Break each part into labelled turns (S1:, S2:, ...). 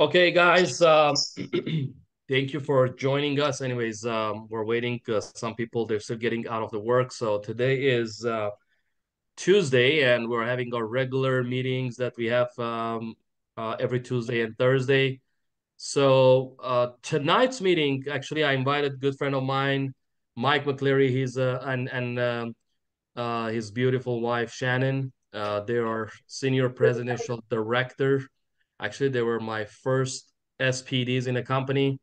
S1: Okay, guys, um, thank you for joining us. Anyways, um, we're waiting because some people they're still getting out of the work. So today is uh, Tuesday, and we're having our regular meetings that we have um, uh, every Tuesday and Thursday. So uh, tonight's meeting, actually, I invited a good friend of mine, Mike McCleary. He's uh, and and um, uh, his beautiful wife Shannon. Uh, they are senior presidential director Actually, they were my first SPDs in the company,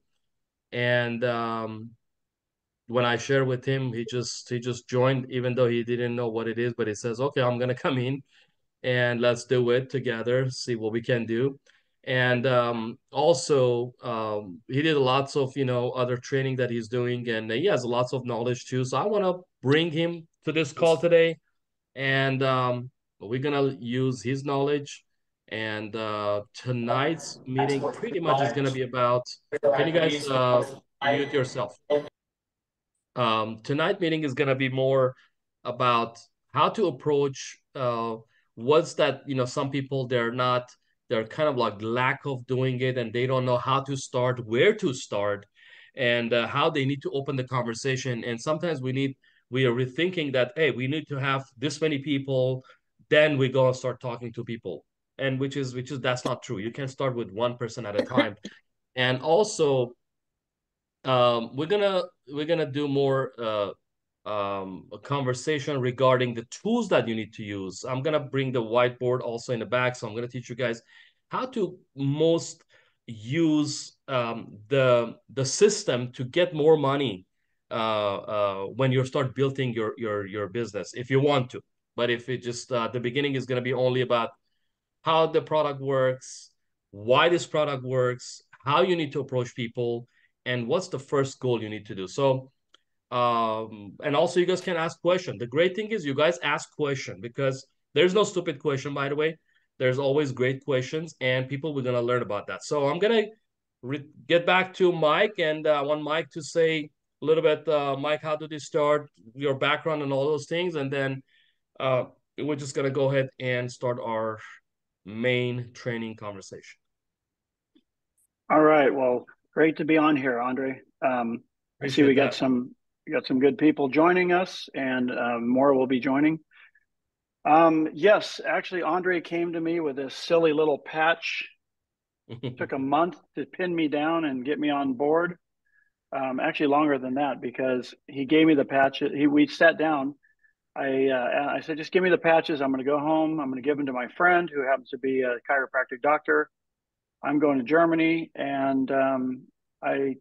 S1: and um, when I shared with him, he just he just joined, even though he didn't know what it is. But he says, "Okay, I'm gonna come in, and let's do it together. See what we can do." And um, also, um, he did lots of you know other training that he's doing, and he has lots of knowledge too. So I want to bring him to this call today, and um, we're gonna use his knowledge and uh, tonight's meeting pretty much is going to be about. Can you guys uh, mute yourself? Um, tonight meeting is going to be more about how to approach. Uh, what's that? You know, some people they're not. They're kind of like lack of doing it, and they don't know how to start, where to start, and uh, how they need to open the conversation. And sometimes we need we are rethinking that. Hey, we need to have this many people. Then we go and start talking to people and which is which is that's not true. You can start with one person at a time. And also um, we're gonna we're gonna do more uh, um, a conversation regarding the tools that you need to use. I'm gonna bring the whiteboard also in the back so i'm gonna teach you guys how to most use um, the the system to get more money uh, uh, when you start building your your your business if you want to. But if it just uh, the beginning is going to be only about how the product works, why this product works, how you need to approach people, and what's the first goal you need to do. So, um, and also you guys can ask question. The great thing is you guys ask question because there's no stupid question, by the way. There's always great questions, and people we're gonna learn about that. So I'm gonna re- get back to Mike, and uh, I want Mike to say a little bit, uh, Mike, how did you start, your background, and all those things, and then uh, we're just gonna go ahead and start our main training conversation.
S2: All right. Well, great to be on here, Andreh. Um, I see we got some we got some good people joining us, and um, more will be joining. Um, yes, actually, Andreh came to me with this silly little patch. Took a month to pin me down and get me on board. Um, actually, longer than that because he gave me the patch. He we sat down I uh, I said, just give me the patches. I'm going to go home. I'm going to give them to my friend who happens to be a chiropractic doctor. I'm going to Germany, and um, I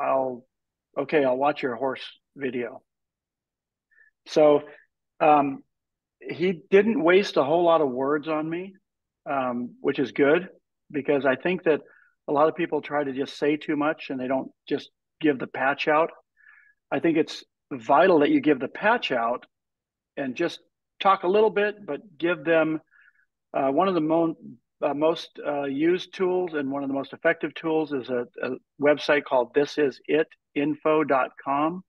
S2: I'll okay. I'll watch your horse video. So um, he didn't waste a whole lot of words on me, um, which is good because I think that a lot of people try to just say too much and they don't just give the patch out. I think it's vital that you give the patch out and just talk a little bit, but give them uh, one of the mo- uh, most uh, used tools and one of the most effective tools is a, a website called thisisitinfo.com.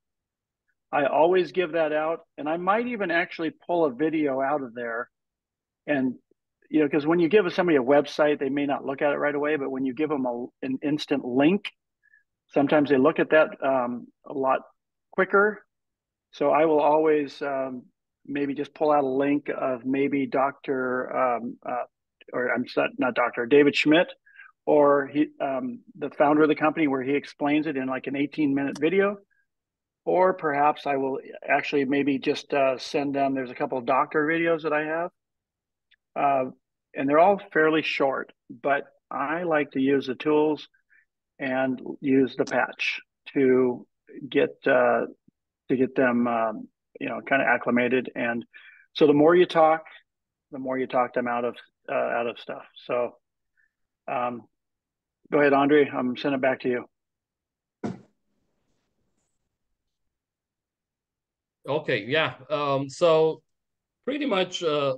S2: I always give that out, and I might even actually pull a video out of there. And you know, because when you give somebody a website, they may not look at it right away, but when you give them a, an instant link, sometimes they look at that um, a lot quicker. So I will always um, maybe just pull out a link of maybe Dr. Um, uh, or I'm not, not Dr. David Schmidt or he, um, the founder of the company where he explains it in like an 18 minute video. Or perhaps I will actually maybe just uh, send them, there's a couple of doctor videos that I have. Uh, and they're all fairly short, but I like to use the tools and use the patch to get uh, to get them um, you know kind of acclimated. And so the more you talk the more you talk them out of uh, out of stuff. So um, go ahead andreh. I'm sending it back to you.
S1: Okay yeah. Um, so pretty much uh,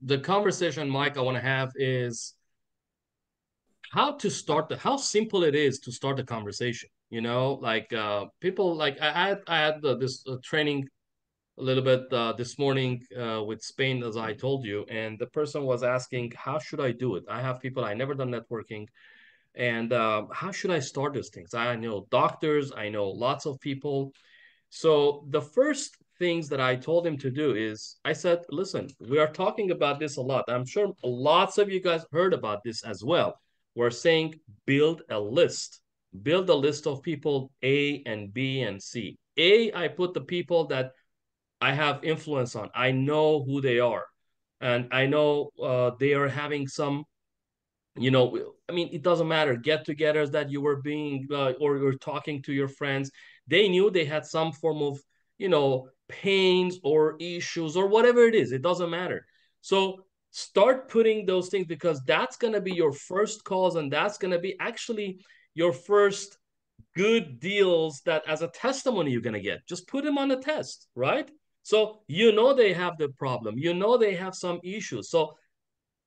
S1: the conversation mike i want to have is how to start the how simple it is to start the conversation you know? Like uh people like i had i had uh, this uh, training a little bit uh, this morning uh, with Spain, as I told you, and the person was asking, "How should I do it?" I have people I never done networking, And uh, how should I start these things? I know doctors, I know lots of people. So the first things that I told him to do is I said, listen, we are talking about this a lot. I'm sure lots of you guys heard about this as well. We're saying build a list, build a list of people A and B and C. A, I put the people that I have influence on. I know who they are. And I know uh, they are having some you know i mean it doesn't matter. Get-togethers that you were being uh, or you're talking to your friends they knew they had some form of you know pains or issues or whatever it is. It doesn't matter. So start putting those things because that's going to be your first cause and that's going to be actually your first good deals that as a testimony you're going to get. Just put them on the test right so you know they have the problem you know they have some issues so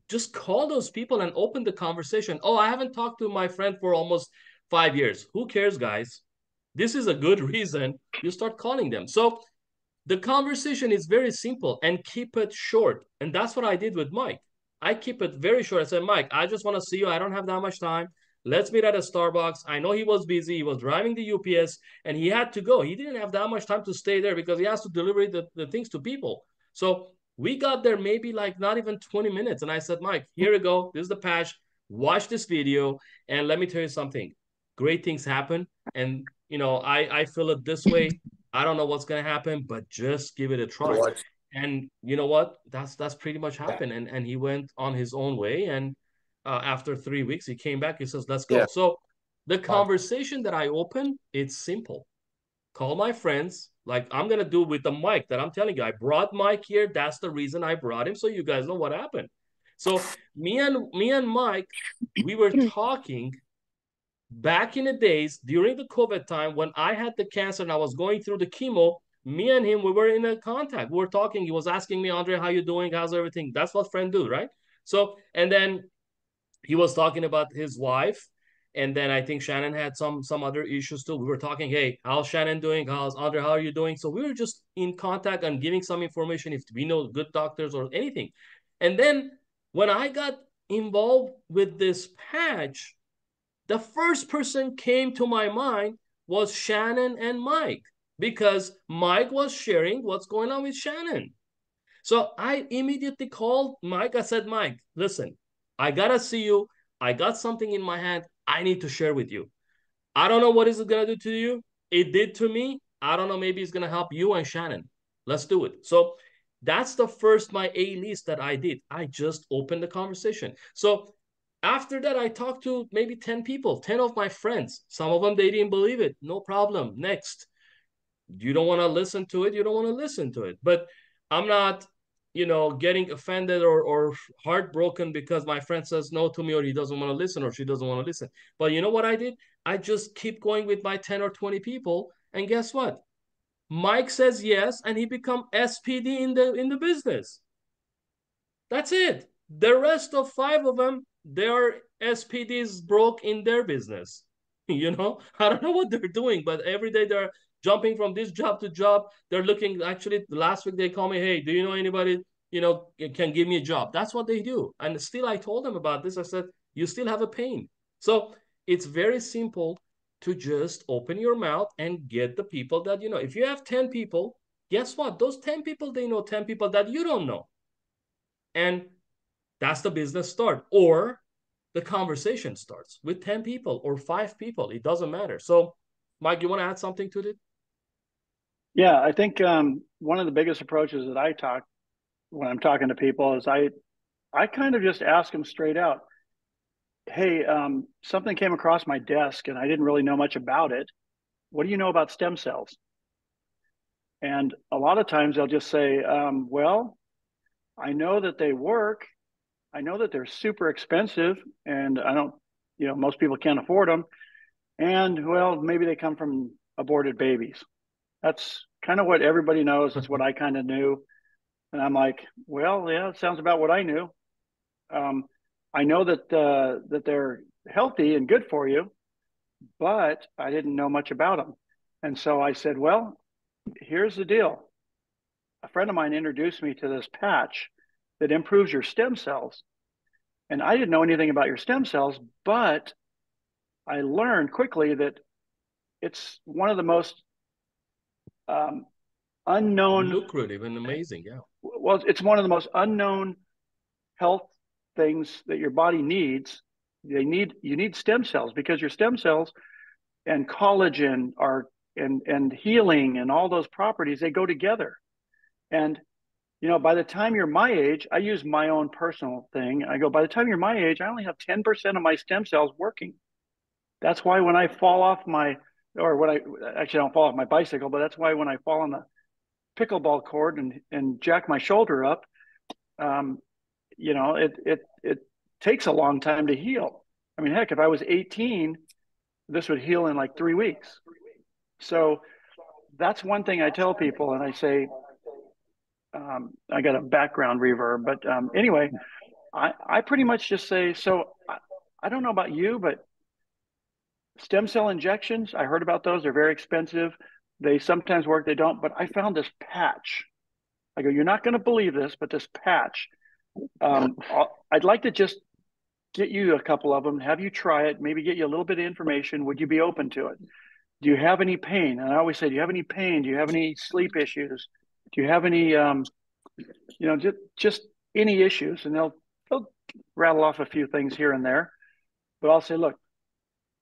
S1: just call those people and open the conversation. Oh, I haven't talked to my friend for almost five years. Who cares, guys? This is a good reason you start calling them. So the conversation is very simple and keep it short. And that's what I did with Mike. I keep it very short. I said, Mike, I just want to see you. I don't have that much time. Let's meet at a Starbucks. I know he was busy. He was driving the UPS and he had to go. He didn't have that much time to stay there because he has to deliver the, the things to people. So we got there maybe like not even 20 minutes. And I said, Mike, here we go. This is the patch. Watch this video. And let me tell you something. Great things happen. And you know, I, I feel it this way. I don't know what's gonna happen, but just give it a try. And you know what? That's that's pretty much happened. And and he went on his own way. And uh, after three weeks, he came back. He says, "Let's go." Yeah. So the conversation that I open, it's simple. Call my friends, like I'm gonna do with the Mike that I'm telling you. I brought Mike here. That's the reason I brought him, so you guys know what happened. So me and me and Mike, we were talking back in the days during the COVID time when I had the cancer and I was going through the chemo. Me and him, we were in a contact. We were talking. He was asking me, Andreh, how you doing? How's everything? That's what friends do, right? So, and then he was talking about his wife and then I think Shannon had some some other issues too. We were talking, hey, how's Shannon doing? How's Andreh? How are you doing? So we were just in contact and giving some information if we know good doctors or anything. And then when I got involved with this patch, the first person came to my mind was Shannon and Mike because Mike was sharing what's going on with Shannon. So I immediately called Mike. I said, Mike, listen, I gotta see you. I got something in my hand. I need to share with you. I don't know what is it gonna do to you. It did to me. I don't know. Maybe it's gonna help you and Shannon. Let's do it. So that's the first my A list that I did. I just opened the conversation. So after that, I talked to maybe 10 people, 10 of my friends. Some of them they didn't believe it. No problem. Next. You don't want to listen to it, you don't want to listen to it. But I'm not you know, getting offended or, or heartbroken because my friend says no to me or he doesn't want to listen or she doesn't want to listen. But you know what I did? I just keep going with my 10 or 20 people. And guess what? Mike says yes, and he become SPD in the in the business. That's it. The rest of five of them, their SPDs broke in their business. You know, I don't know what they're doing, but every day they're jumping from this job to job. They're looking. Actually, the last week they call me, "Hey, do you know anybody? You know, can give me a job?" That's what they do. And still, I told them about this. I said, "You still have a pain." So it's very simple to just open your mouth and get the people that you know. If you have ten people, guess what? Those ten people they know ten people that you don't know, and that's the business start. Or the conversation starts with 10 people or five people. It doesn't matter. So, Mike, you want to add something to it?
S2: Yeah, I think um, one of the biggest approaches that I talk when I'm talking to people is I I kind of just ask them straight out, "Hey, um, something came across my desk and I didn't really know much about it. What do you know about stem cells?" And a lot of times they'll just say, um, "Well, I know that they work. I know that they're super expensive, and I don't, you know, most people can't afford them. And well, maybe they come from aborted babies." that's kind of what everybody knows. That's what I kind of knew. And I'm like, well, yeah, it sounds about what I knew. Um, I know that uh, that they're healthy and good for you, but I didn't know much about them. And so I said, well, here's the deal. A friend of mine introduced me to this patch that improves your stem cells. And I didn't know anything about your stem cells, but I learned quickly that it's one of the most um, unknown
S1: lucrative and amazing yeah.
S2: Well it's one of the most unknown health things that your body needs. They need you need stem cells because your stem cells and collagen are and and healing and all those properties they go together. And you know by the time you're my age i use my own personal thing. I go by the time you're my age i only have 10% of my stem cells working. That's why when i fall off my or when i actually I don't fall off my bicycle but that's why when i fall on the pickleball court and and jack my shoulder up um, you know it it it takes a long time to heal. I mean heck if i was 18 this would heal in like three weeks. So that's one thing I tell people, and I say, um, I got a background reverb, but um, anyway, I, I pretty much just say, so I, I don't know about you, but stem cell injections, I heard about those. They're very expensive. They sometimes work, they don't. But I found this patch. I go, you're not going to believe this, but this patch. Um, I'd like to just get you a couple of them, have you try it, maybe get you a little bit of information. Would you be open to it? do you have any pain? And I always say, do you have any pain? Do you have any sleep issues? Do you have any, um, you know, just just any issues? And they'll they'll rattle off a few things here and there, but I'll say, look,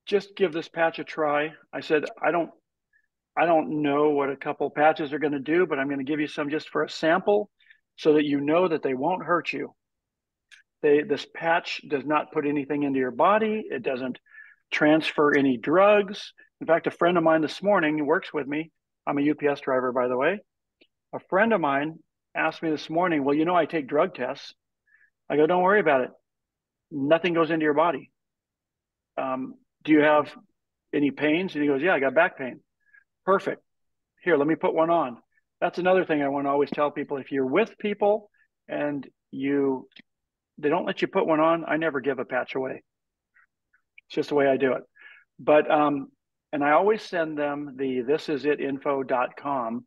S2: just give this patch a try. I said, I don't I don't know what a couple patches are going to do, but I'm going to give you some just for a sample, so that you know that they won't hurt you. They this patch does not put anything into your body. It doesn't transfer any drugs in fact, a friend of mine this morning works with me. I'm a UPS driver, by the way. A friend of mine asked me this morning, Well, you know, I take drug tests. I go, Don't worry about it. Nothing goes into your body. Um, do you have any pains? And he goes, Yeah, I got back pain. Perfect. Here, let me put one on. That's another thing I want to always tell people. If you're with people and you they don't let you put one on, I never give a patch away. It's just the way I do it. But um, and I always send them the thisisitinfo.com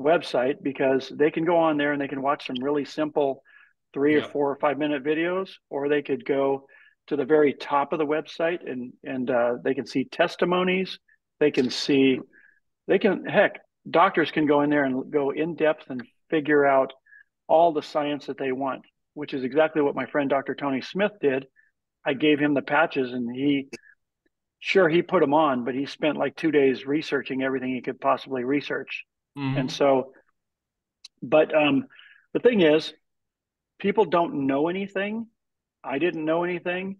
S2: website because they can go on there and they can watch some really simple three yeah. or four or five minute videos, or they could go to the very top of the website and and uh, they can see testimonies. They can see, they can heck, doctors can go in there and go in depth and figure out all the science that they want, which is exactly what my friend Dr. Tony Smith did. I gave him the patches and he sure he put them on, but he spent like two days researching everything he could possibly research. Mm-hmm. And so, but um, the thing is, people don't know anything. I didn't know anything.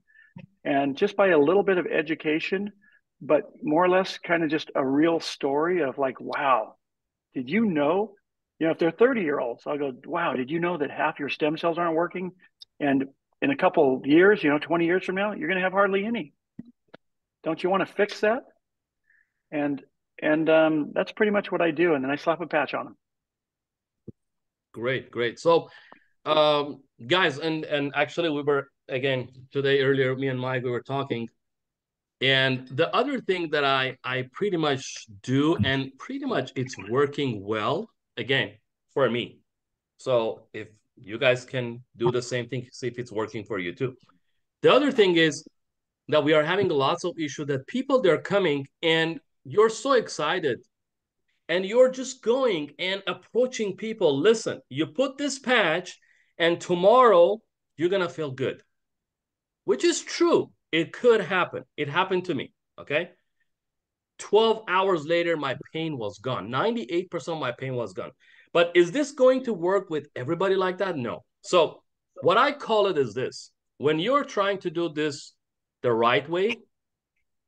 S2: And just by a little bit of education, but more or less kind of just a real story of like, wow, did you know? You know, if they're 30 year olds, I'll go, wow, did you know that half your stem cells aren't working? And in a couple years, you know, 20 years from now, you're going to have hardly any. Don't you want to fix that? And and um, that's pretty much what I do. And then I slap a patch on them.
S1: Great, great. So, um, guys, and and actually we were again today earlier. Me and Mike we were talking, and the other thing that I I pretty much do, and pretty much it's working well again for me. So if you guys can do the same thing, see if it's working for you too. The other thing is that we are having lots of issue that people they're coming and you're so excited and you're just going and approaching people listen you put this patch and tomorrow you're gonna feel good which is true. It could happen. It happened to me okay? 12 hours later my pain was gone. 98% of my pain was gone. But is this going to work with everybody like that? No. So what i call it is this. When you're trying to do this the right way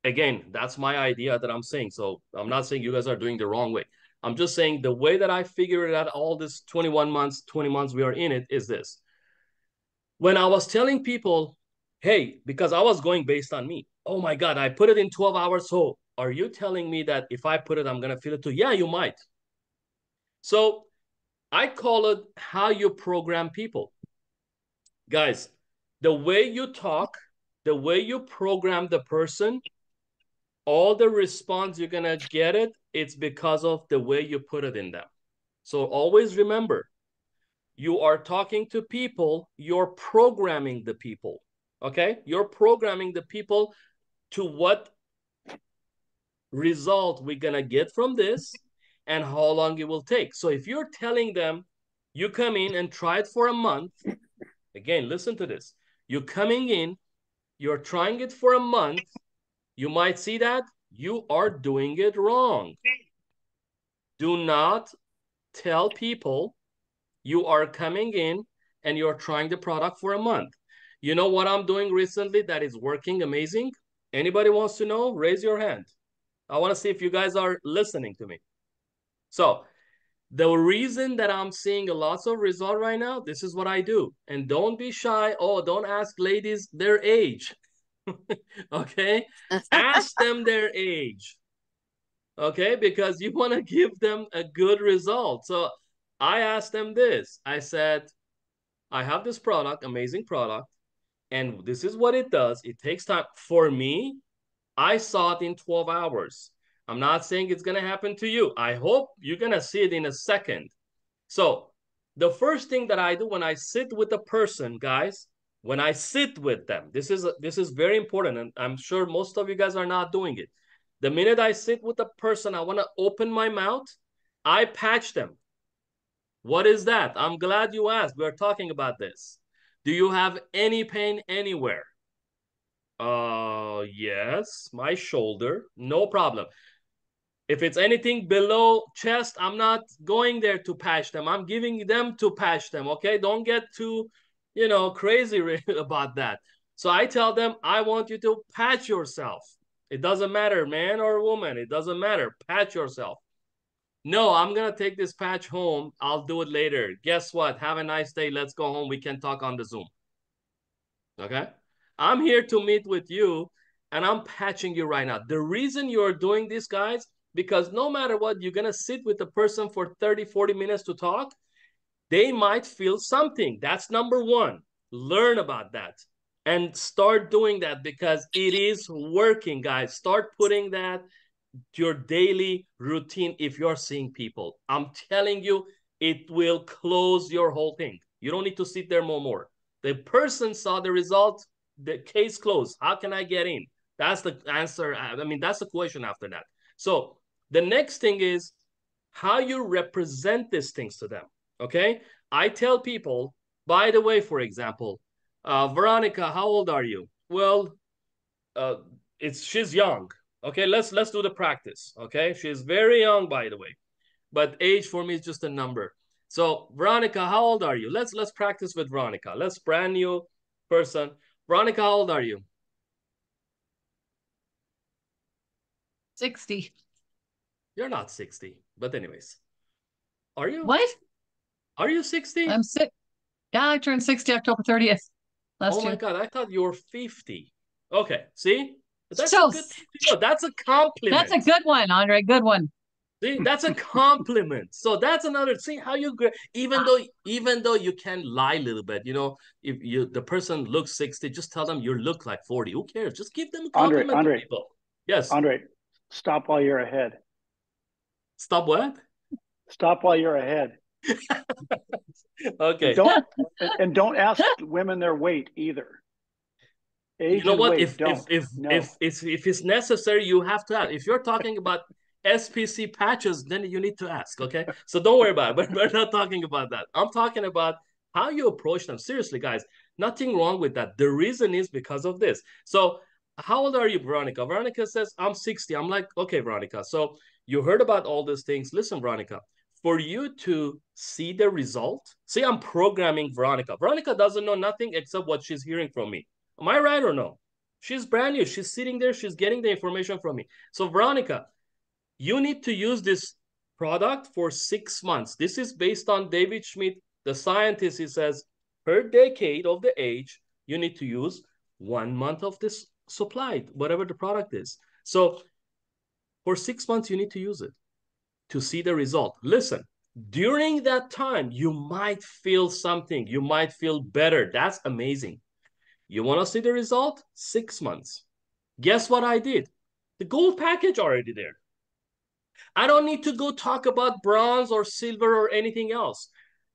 S1: again that's my idea that i'm saying. So i'm not saying you guys are doing the wrong way. I'm just saying the way that i figured out all this 21 months 20 months we are in it is this. When i was telling people hey because i was going based on me. Oh my god i put it in 12 hours. So are you telling me that if i put it i'm going to feel it too? Yeah you might. So i call it how you program people. Guys the way you talk the way you program the person, all the response you're gonna get it, it's because of the way you put it in them. So always remember, you are talking to people, you're programming the people. Okay, you're programming the people to what result we're to get from this and how long it will take. So if you're telling them you come in and try it for a month, again, listen to this. You're coming in, you're trying it for a month, you might see that you are doing it wrong. Do not tell people you are coming in and you're trying the product for a month. You know what I'm doing recently that is working amazing? Anybody wants to know? Raise your hand. I want to see if you guys are listening to me. So the reason that I'm seeing a lots of result right now, this is what I do. And don't be shy. Oh, don't ask ladies their age. okay? ask them their age. Okay? Because you want to give them a good result. So I asked them this. I said, I have this product, amazing product, and this is what it does. It takes time. For me, I saw it in 12 hours. I'm not saying it's going to happen to you. I hope you're going to see it in a second. So, the first thing that I do when I sit with a person, guys, when I sit with them, this is this is very important and I'm sure most of you guys are not doing it. The minute I sit with a person, I want to open my mouth, I patch them. What is that? I'm glad you asked. We're talking about this. Do you have any pain anywhere? Uh, yes, my shoulder, no problem. If it's anything below chest, I'm not going there to patch them. I'm giving them to patch them. Okay, don't get too, you know, crazy about that. So I tell them, I want you to patch yourself. It doesn't matter, man or woman. It doesn't matter. Patch yourself. No, I'm gonna take this patch home. I'll do it later. Guess what? Have a nice day. Let's go home. We can talk on the Zoom. Okay. I'm here to meet with you and I'm patching you right now. The reason you're doing this, guys, because no matter what, you're going to sit with the person for 30, 40 minutes to talk. They might feel something. That's number one. Learn about that and start doing that because it is working, guys. Start putting that your daily routine if you're seeing people. I'm telling you, it will close your whole thing. You don't need to sit there more more. The person saw the result, the case closed. How can I get in? That's the answer. I mean, that's the question after that. So the next thing is how you represent these things to them. Okay. I tell people, by the way, for example, uh, Veronica, how old are you? Well, uh, it's she's young. Okay, let's let's do the practice. Okay, she's very young, by the way, but age for me is just a number. So Veronica, how old are you? Let's let's practice with Veronica. Let's brand new person. Veronica, how old are you?
S3: 60.
S1: You're not 60. But anyways. Are you?
S3: What?
S1: Are you 60?
S3: I'm sick. Yeah, I turned 60 October 30th
S1: last oh year. Oh my god, I thought you were 50. Okay, see? That's so, a good, that's a compliment.
S3: That's a good one, Andreh. Good one.
S1: See, that's a compliment. So that's another. See how you even though even though you can lie a little bit, you know, if you the person looks sixty, just tell them you look like forty. Who cares? Just give them a compliment. Andreh, Andreh, yes,
S2: Andreh, stop while you're ahead.
S1: Stop what?
S2: Stop while you're ahead.
S1: okay.
S2: And don't and don't ask women their weight either.
S1: Age you know what? If, if if no. if if if it's necessary, you have to ask. If you're talking about SPC patches, then you need to ask. Okay, so don't worry about it. But we're not talking about that. I'm talking about how you approach them. Seriously, guys, nothing wrong with that. The reason is because of this. So, how old are you, Veronica? Veronica says I'm 60. I'm like, okay, Veronica. So you heard about all these things. Listen, Veronica, for you to see the result, see, I'm programming Veronica. Veronica doesn't know nothing except what she's hearing from me. Am I right or no? She's brand new. She's sitting there. She's getting the information from me. So, Veronica, you need to use this product for six months. This is based on David Schmidt, the scientist. He says per decade of the age, you need to use one month of this supply, whatever the product is. So for six months, you need to use it to see the result. Listen, during that time, you might feel something. You might feel better. That's amazing. You want to see the result? Six months. Guess what I did? The gold package already there. I don't need to go talk about bronze or silver or anything else.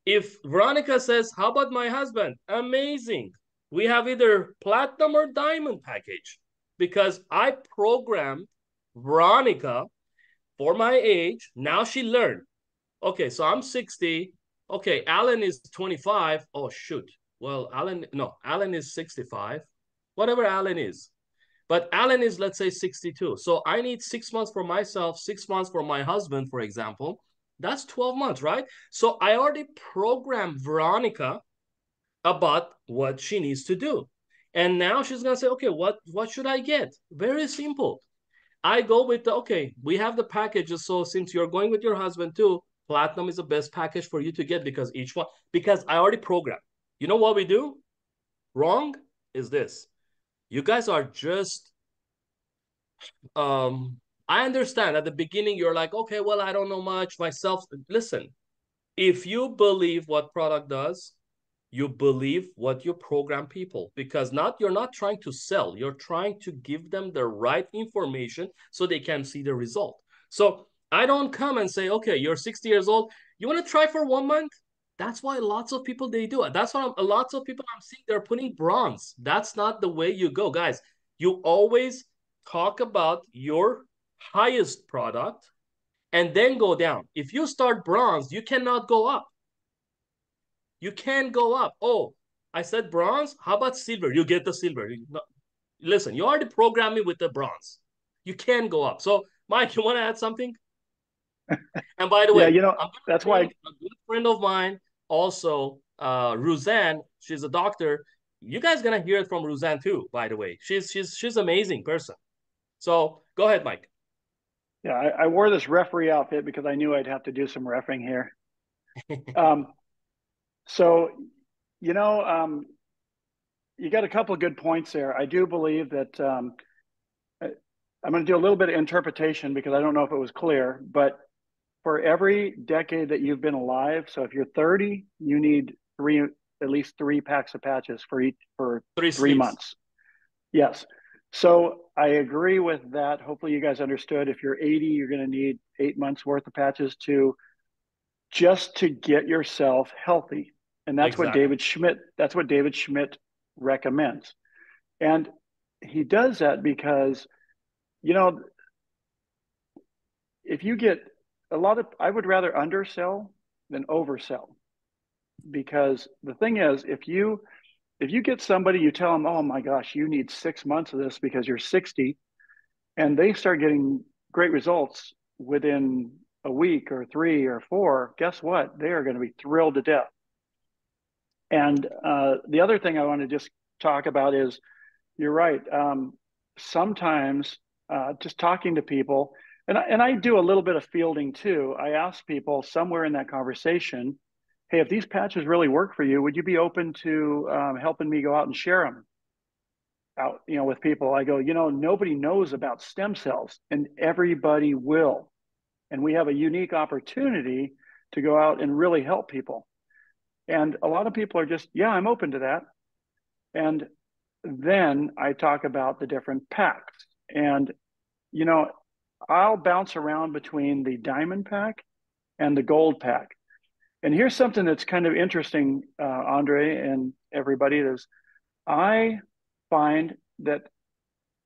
S1: If Veronica says, How about my husband? Amazing. We have either platinum or diamond package because I programmed Veronica, for my age, now she learned. Okay, so I'm 60. Okay, Alan is 25. Oh, shoot. Well, Alan, no, Alan is 65. Whatever Alan is. But Alan is, let's say, 62. So I need six months for myself, six months for my husband, for example. That's 12 months, right? So I already programmed Veronica about what she needs to do. And now she's gonna say, okay, what what should I get? Very simple. I go with the okay, we have the packages. So since you're going with your husband too, platinum is the best package for you to get because each one, because I already programmed. You know what we do? Wrong is this. You guys are just um I understand at the beginning you're like, okay, well, I don't know much myself. Listen, if you believe what product does, you believe what you program people because not you're not trying to sell, you're trying to give them the right information so they can see the result. So I don't come and say, okay, you're 60 years old, you want to try for one month? That's why lots of people they do it. That's why I'm, lots of people I'm seeing they're putting bronze. That's not the way you go, guys. You always talk about your highest product and then go down. If you start bronze, you cannot go up. You can go up. Oh, I said bronze. How about silver? You get the silver. No, listen, you already programmed me with the bronze. You can go up. So, Mike, you want to add something? and by the way,
S2: yeah, you know, that's why a
S1: good friend of mine, also uh Ruzanne, she's a doctor. You guys gonna hear it from Roseanne too, by the way. She's she's she's amazing person. So go ahead, Mike.
S2: Yeah, I, I, wore this referee outfit because I knew I'd have to do some refereeing here. um, so, you know, um, you got a couple of good points there. I do believe that um, I, I'm going to do a little bit of interpretation because I don't know if it was clear, but for every decade that you've been alive, so if you're 30, you need three, at least three packs of patches for each for three, three months. Yes. So I agree with that. Hopefully, you guys understood. If you're 80, you're going to need eight months worth of patches to just to get yourself healthy, and that's exactly. what David Schmidt. That's what David Schmidt recommends, and he does that because, you know, if you get a lot of, I would rather undersell than oversell, because the thing is, if you if you get somebody, you tell them, oh my gosh, you need six months of this because you're 60, and they start getting great results within a week or three or four, guess what? They are going to be thrilled to death. And uh, the other thing I want to just talk about is you're right. Um, sometimes uh, just talking to people, and I, and I do a little bit of fielding too. I ask people somewhere in that conversation, hey, if these patches really work for you, would you be open to um, helping me go out and share them out, you know, with people? I go, you know, nobody knows about stem cells, and everybody will, and we have a unique opportunity to go out and really help people. And a lot of people are just, yeah, I'm open to that. And then I talk about the different packs, and you know, I'll bounce around between the diamond pack and the gold pack and here's something that's kind of interesting, uh, Andreh and everybody is I find that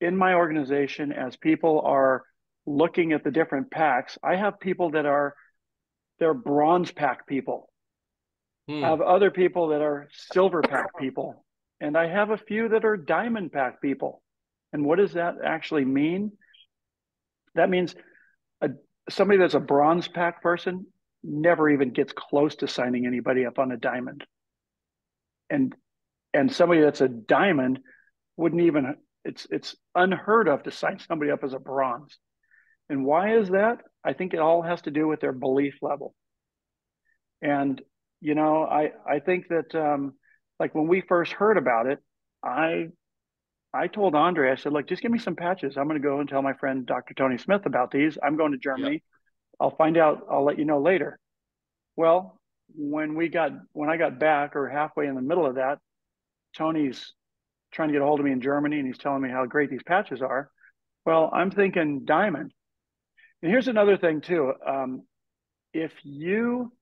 S2: in my organization, as people are looking at the different packs, I have people that are they're bronze pack people. Hmm. I have other people that are silver pack people. And I have a few that are diamond pack people. And what does that actually mean? That means a, somebody that's a bronze pack person never even gets close to signing anybody up on a diamond. And and somebody that's a diamond wouldn't even it's it's unheard of to sign somebody up as a bronze. And why is that? I think it all has to do with their belief level. And you know, I I think that um, like when we first heard about it, I I told Andreh, I said, look, just give me some patches. I'm going to go and tell my friend Dr. Tony Smith about these. I'm going to Germany. Yep. I'll find out. I'll let you know later. Well, when we got when I got back or halfway in the middle of that, Tony's trying to get a hold of me in Germany and he's telling me how great these patches are. Well, I'm thinking diamond. And here's another thing too. Um, if you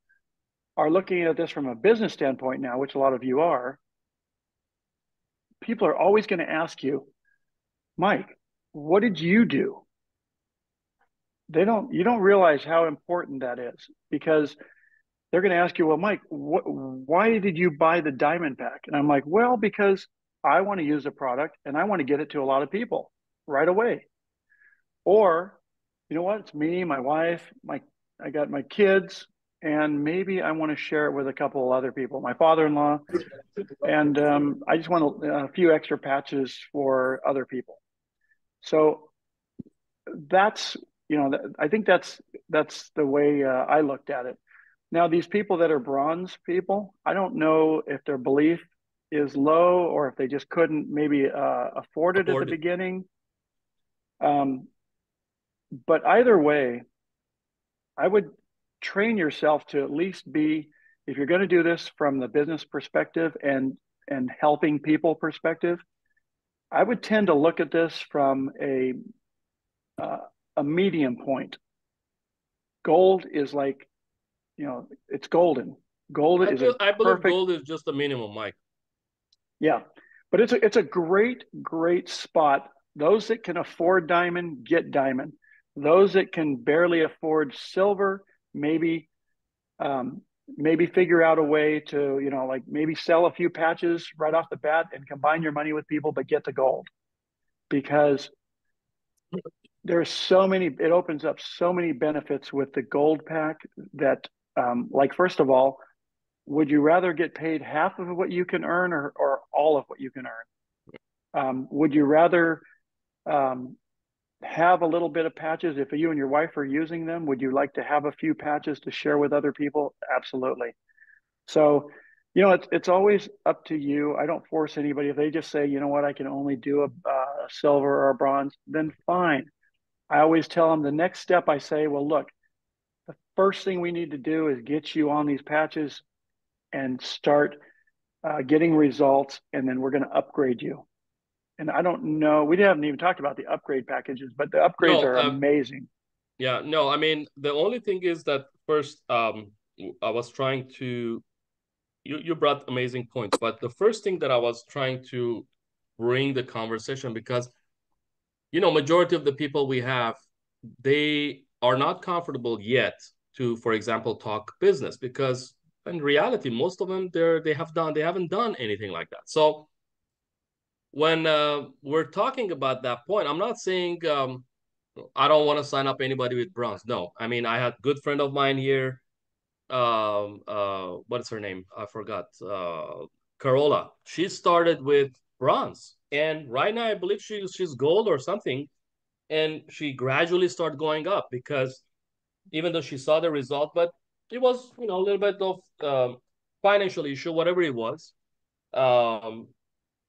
S2: are looking at this from a business standpoint now, which a lot of you are, people are always going to ask you, Mike, what did you do? they don't you don't realize how important that is because they're going to ask you well mike wh- why did you buy the diamond pack? And i'm like well because i want to use a product and i want to get it to a lot of people right away. Or you know what? It's me my wife my i got my kids and maybe i want to share it with a couple of other people my father-in-law and um, i just want a, a few extra patches for other people so that's you know, I think that's that's the way uh, I looked at it. Now, these people that are bronze people, I don't know if their belief is low or if they just couldn't maybe uh, afford it at the beginning. Um, but either way, I would train yourself to at least be, if you're going to do this from the business perspective and and helping people perspective, I would tend to look at this from a uh, a medium point. Gold is like, you know, it's golden. Gold I is.
S1: Feel, I believe perfect... gold is just the minimum, Mike.
S2: Yeah, but it's a it's a great great spot. Those that can afford diamond get diamond. Those that can barely afford silver, maybe um, maybe figure out a way to you know like maybe sell a few patches right off the bat and combine your money with people, but get the gold. Because there's so many it opens up so many benefits with the gold pack that um, like first of all would you rather get paid half of what you can earn or, or all of what you can earn? Um, would you rather um, have a little bit of patches? If you and your wife are using them would you like to have a few patches to share with other people? Absolutely. So you know it's, it's always up to you. I don't force anybody. If they just say you know what? I can only do a, a silver or a bronze then fine. I always tell them the next step I say, well, look, the first thing we need to do is get you on these patches and start uh, getting results, and then we're going to upgrade you. And I don't know, we haven't even talked about the upgrade packages, but the upgrades no, are um, amazing.
S1: Yeah, no, I mean, the only thing is that first, um, I was trying to, you, you brought amazing points, but the first thing that I was trying to bring the conversation because you know, majority of the people we have, they are not comfortable yet to, for example, talk business because in reality, most of them they're they have done they haven't done anything like that. So when uh, we're talking about that point, I'm not saying um, I don't want to sign up anybody with bronze. No, I mean I had a good friend of mine here. Um, uh, what's her name? I forgot. Uh, Carola. She started with bronze and right now, I believe she's she's gold or something, and she gradually started going up because even though she saw the result, but it was you know a little bit of um, financial issue, whatever it was, um,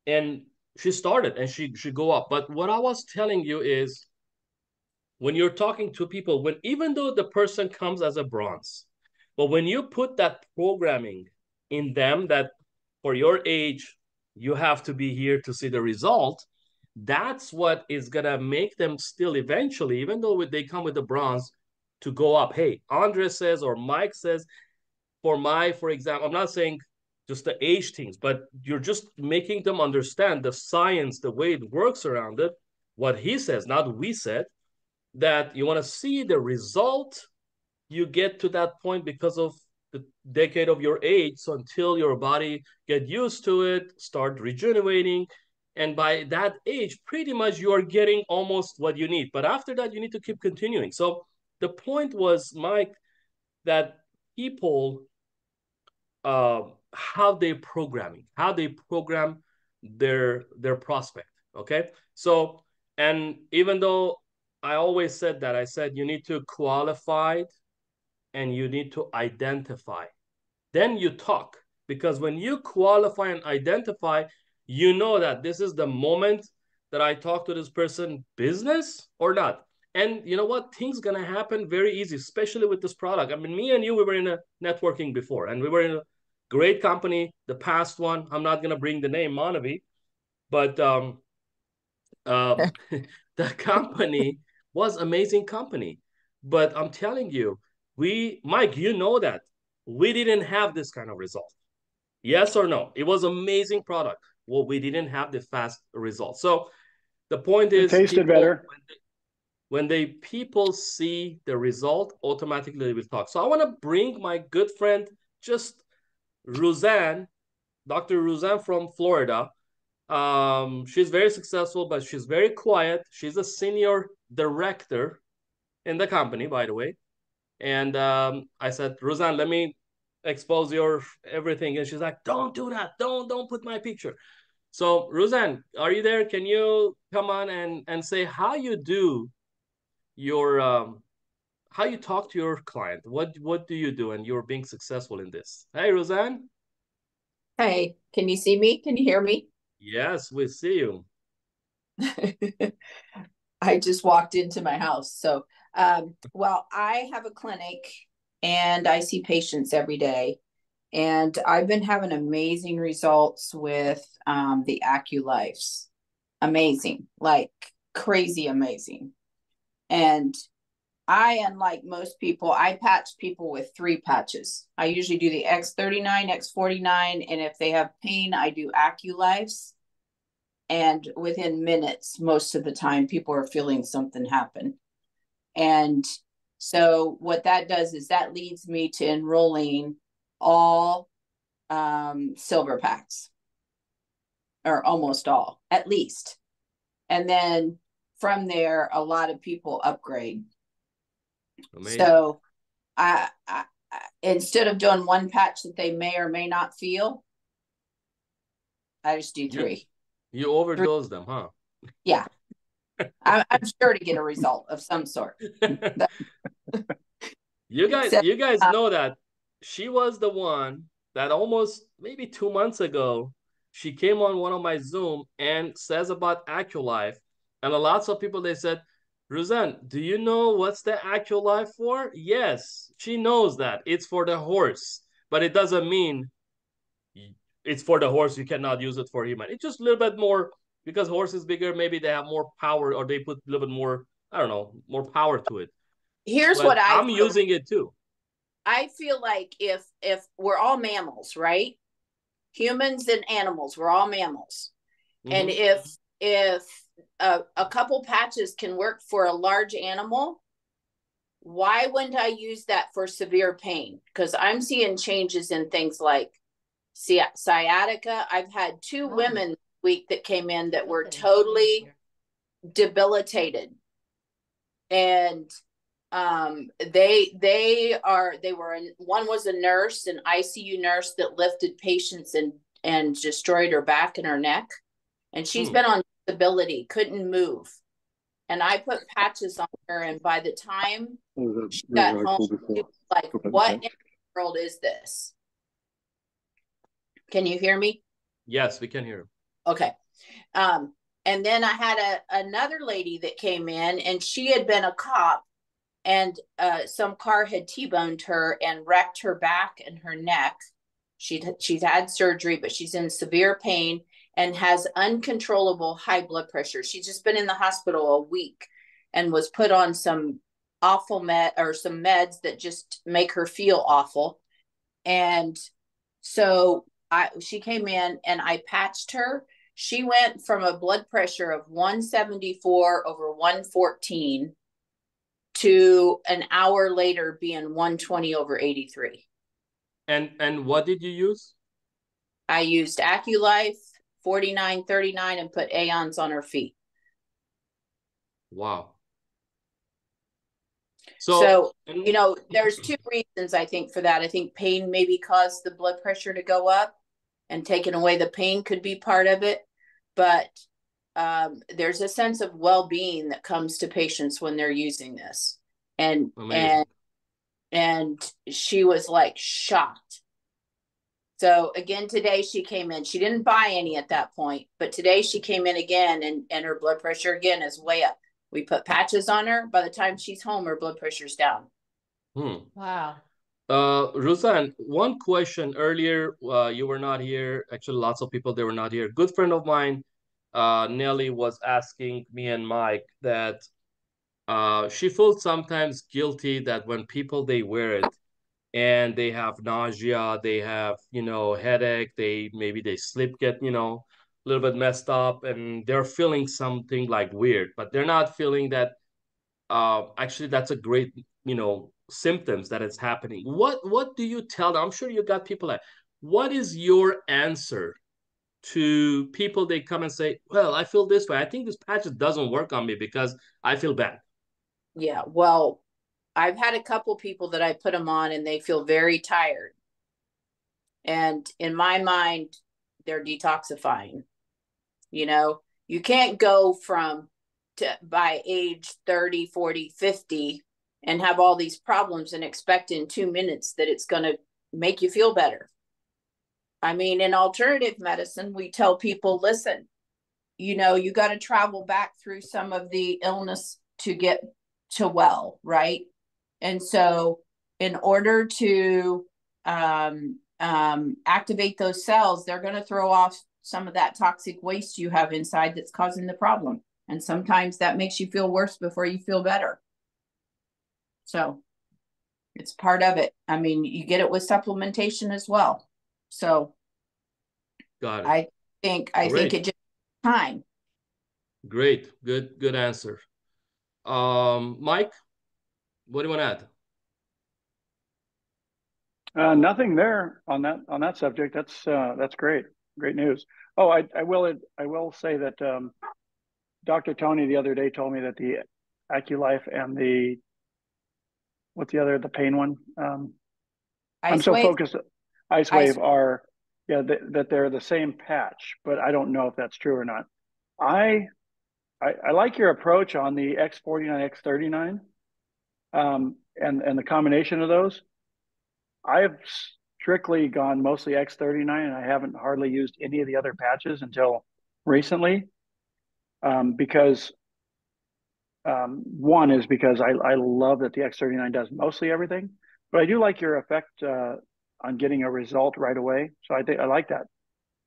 S1: and she started and she should go up. But what I was telling you is, when you're talking to people, when even though the person comes as a bronze, but when you put that programming in them that for your age you have to be here to see the result that's what is gonna make them still eventually even though they come with the bronze to go up hey andreh says or mike says for my for example i'm not saying just the age things but you're just making them understand the science the way it works around it what he says not we said that you want to see the result you get to that point because of the decade of your age so until your body get used to it start regenerating and by that age pretty much you are getting almost what you need. But after that you need to keep continuing. So the point was mike that people uh, how they programming how they program their their prospect okay so and even though i always said that i said you need to qualify and you need to identify. Then you talk because when you qualify and identify, you know that this is the moment that I talk to this person business or not. And you know what? Things gonna happen very easy, especially with this product. I mean, me and you, we were in a networking before, and we were in a great company. The past one, I'm not gonna bring the name MonaVie, but um, uh, the company was amazing company. But I'm telling you, we mike you know that we didn't have this kind of result yes or no it was amazing product well we didn't have the fast result so the point is
S2: it tasted better
S1: when they people see the result, automatically they will talk. So I want to bring my good friend, just Roseanne, Dr. Roseanne from Florida. Um, she's very successful, but she's very quiet. She's a senior director in the company, by the way. And um, I said, Roseanne, let me expose your everything. And she's like, don't do that. Don't, don't put my picture. So Roseanne, are you there? Can you come on and, and say how you do your um, how you talk to your client. What what do you do, and you're being successful in this? Hey, Roseanne.
S4: Hey, can you see me? Can you hear me?
S1: Yes, we see you.
S4: I just walked into my house. So, um, well, I have a clinic and I see patients every day. And I've been having amazing results with um, the AccuLifes. Amazing, like crazy amazing. And I, unlike most people, I patch people with three patches. I usually do the X39, X49, and if they have pain, I do AccuLifes. And within minutes, most of the time, people are feeling something happen. And so, what that does is that leads me to enrolling all um, silver packs, or almost all, at least. And then from there, a lot of people upgrade. Amazing. So, I, I, instead of doing one patch that they may or may not feel, I just do three.
S1: You, you overdose three. them, huh?
S4: Yeah. I'm, I'm sure to get a result of some sort.
S1: you guys, so, you guys uh, know that she was the one that almost maybe two months ago she came on one of my Zoom and says about AccuLife and a lots of people they said, Roseanne, do you know what's the AccuLife for? Yes, she knows that. It's for the horse, but it doesn't mean it's for the horse. You cannot use it for human. It's just a little bit more because horse is bigger. Maybe they have more power or they put a little bit more, I don't know, more power to it.
S4: Here's but what I
S1: I'm feel. using it too.
S4: I feel like if if we're all mammals, right? Humans and animals, we're all mammals. Mm-hmm. And if if a, a couple patches can work for a large animal, why wouldn't I use that for severe pain? Because I'm seeing changes in things like sciatica. I've had two oh. women week that came in that were totally debilitated. And um they they are they were in, one was a nurse an icu nurse that lifted patients and and destroyed her back and her neck and she's hmm. been on disability, couldn't move. And I put patches on her, and by the time oh, she got home, she was like, What in the world is this? Can you hear me?
S1: Yes, we can hear.
S4: Okay. Um, and then I had a another lady that came in, and she had been a cop, and uh, some car had t-boned her and wrecked her back and her neck. She'd she's had surgery, but she's in severe pain and has uncontrollable high blood pressure. She's just been in the hospital a week and was put on some awful med or some meds that just make her feel awful. And so I she came in and I patched her. She went from a blood pressure of 174 over 114 to an hour later being 120 over 83.
S1: And and what did you use?
S4: I used AccuLife 49, 39 and put Aeons on her feet.
S1: Wow.
S4: So, so, you know, there's two reasons I think for that. I think pain maybe caused the blood pressure to go up and taking away the pain could be part of it. But um, there's a sense of well-being that comes to patients when they're using this. And Amazing. and and she was like shocked so again, today she came in. She didn't buy any at that point, but today she came in again and, and her blood pressure again is way up. We put patches on her. By the time she's home, her blood pressure's down.
S1: Hmm.
S3: Wow.
S1: Uh, Roseanne, one question earlier, uh, you were not here. Actually, lots of people, they were not here. Good friend of mine, uh, Nelly was asking me and Mike that uh, she feels sometimes guilty that when people, they wear it, and they have nausea, they have, you know, headache, they maybe they sleep get, you know, a little bit messed up and they're feeling something like weird, but they're not feeling that uh, actually that's a great you know symptoms that it's happening. What what do you tell them? I'm sure you got people like, what is your answer to people? They come and say, well, I feel this way. I think this patch doesn't work on me because I feel bad.
S4: Yeah, well, I've had a couple people that I put them on and they feel very tired. And in my mind, they're detoxifying. You know, you can't go from to by age 30, 40, 50 and have all these problems and expect in two minutes that it's going to make you feel better. I mean, in alternative medicine, we tell people listen, you know, you got to travel back through some of the illness to get to well, right? And so, in order to um, um, activate those cells, they're going to throw off some of that toxic waste you have inside that's causing the problem. And sometimes that makes you feel worse before you feel better. So it's part of it. I mean, you get it with supplementation as well. So
S1: Got it.
S4: I think I Great. think it just time.
S1: Great. Good good answer. Um Mike, what do you want to
S2: add? Uh, nothing there on that on that subject. That's uh, that's great, great news. Oh, I, I will I will say that um, Dr. Tony the other day told me that the AccuLife and the what's the other the pain one? Um, I'm so wave. focused. Ice Wave Ice. are yeah that they're the same patch, but I don't know if that's true or not. I I, I like your approach on the X49 X39, um, and and the combination of those. I've strictly gone mostly X39, and I haven't hardly used any of the other patches until recently, um, because um, one is because I, I love that the X39 does mostly everything, but I do like your effect uh, on getting a result right away. So I think I like that.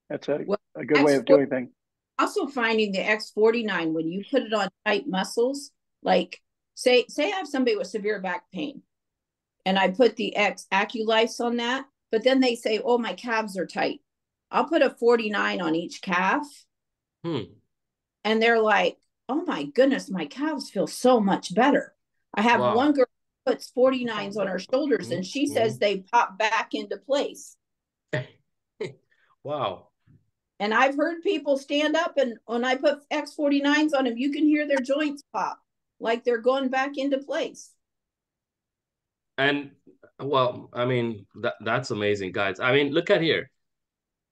S2: That's a, well, a good X- way of doing things.
S4: Also finding the X49 when you put it on tight muscles, like say say I have somebody with severe back pain, and I put the X AccuLife on that, but then they say, "Oh, my calves are tight." I'll put a 49 on each calf, hmm. and they're like, oh my goodness, my calves feel so much better. I have wow. one girl puts 49s on her shoulders and she mm-hmm. says they pop back into place.
S1: wow.
S4: And I've heard people stand up and when I put X49s on them, you can hear their joints pop like they're going back into place.
S1: And well, I mean, that that's amazing, guys. I mean, look at here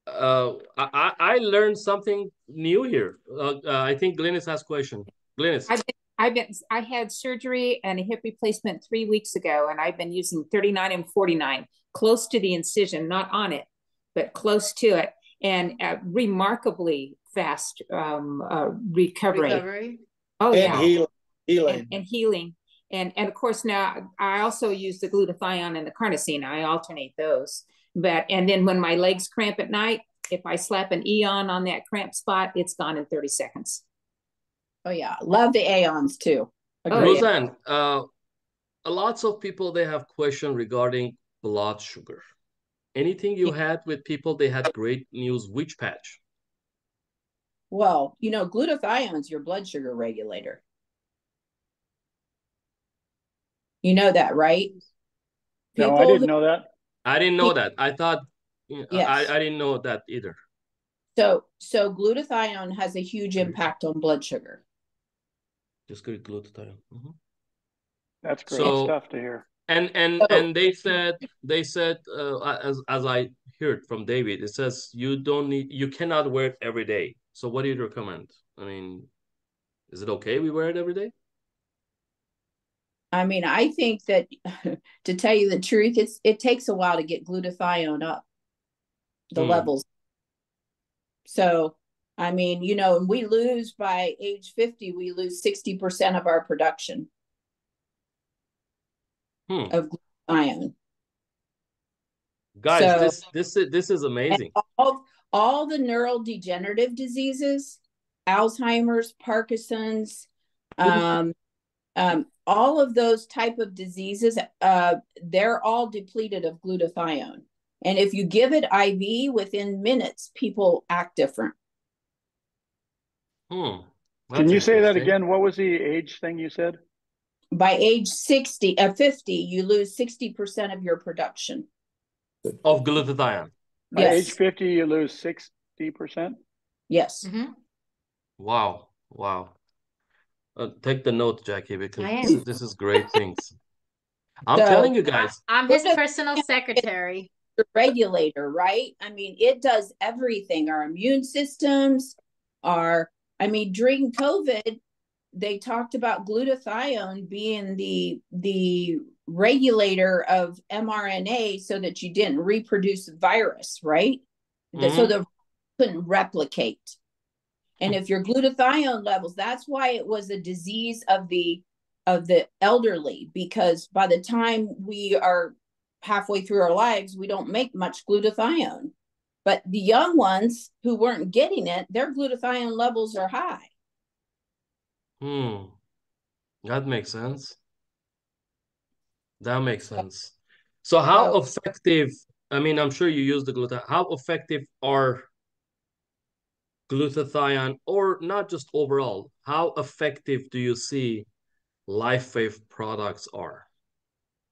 S1: uh, I, I learned something new here. Uh, uh, I think Glynis has question. Glynis.
S5: I've been, I've been, I had surgery and a hip replacement three weeks ago, and I've been using 39 and 49, close to the incision, not on it, but close to it, and uh, remarkably fast um, uh, recovery. recovery. Oh,
S6: and yeah. Healing. Healing.
S5: And, and healing. And, and of course, now I also use the glutathione and the carnosine. I alternate those. But and then when my legs cramp at night, if I slap an Aeon on that cramp spot, it's gone in 30 seconds.
S4: Oh yeah, love the Aeons too.
S1: Oh, Roseanne, uh, lots of people they have question regarding blood sugar. Anything you had with people they had great news. Which patch?
S4: Well, you know, glutathione is your blood sugar regulator. You know that, right?
S2: People no, I didn't know that.
S1: I didn't know that. I thought yes. I, I didn't know that either.
S4: So so glutathione has a huge impact on blood sugar.
S1: Just good glutathione. Mm-hmm.
S2: That's great so, stuff to hear.
S1: And and so, and they said they said uh, as as I heard from David, it says you don't need you cannot wear it every day. So what do you recommend? I mean, is it okay we wear it every day?
S4: I mean, I think that to tell you the truth, it's it takes a while to get glutathione up the mm. levels. So, I mean, you know, we lose by age 50, we lose 60% of our production hmm. of glutathione.
S1: Guys, so, this this is this is amazing.
S4: All, all the neural degenerative diseases, Alzheimer's, Parkinson's, um, um, all of those type of diseases, uh, they're all depleted of glutathione. And if you give it IV within minutes, people act different.
S1: Hmm.
S2: Can you say that again? What was the age thing you said?
S4: by age 60, uh, 50, you lose 60% of your production.
S1: Of glutathione.
S2: By
S4: Yes.
S2: age 50, you lose 60%.
S4: Yes.
S3: Mhm.
S1: Wow. Wow. Uh, take the note, Jackie, because this, is- this is great things. I'm
S4: So-
S1: telling you guys.
S6: I'm his personal secretary.
S4: The regulator, right? I mean, it does everything. Our immune systems, our, I mean, during COVID, they talked about glutathione being the the regulator of mRNA so that you didn't reproduce the virus, right? That- So the couldn't replicate. And if your glutathione levels, that's why it was a disease of the of the elderly, because by the time we are halfway through our lives, we don't make much glutathione. But the young ones who weren't getting it, their glutathione levels are high.
S1: Hmm. That makes sense. That makes sense. So how
S4: So-
S1: effective, I mean, I'm sure you use the glutathione. How effective are glutathione or not just overall? How effective do you see LifeWave products are?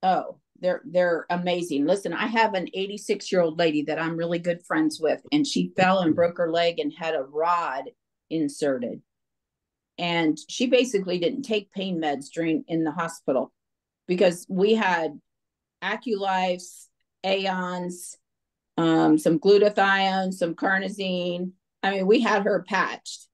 S4: Oh, they're they're amazing. Listen, I have an 86 year old lady that I'm really good friends with, and she fell and broke her leg and had a rod inserted. And she basically didn't take pain meds during in the hospital because we had AccuLifes, Aeons, um, some glutathione, some carnosine. I mean, we had her patched.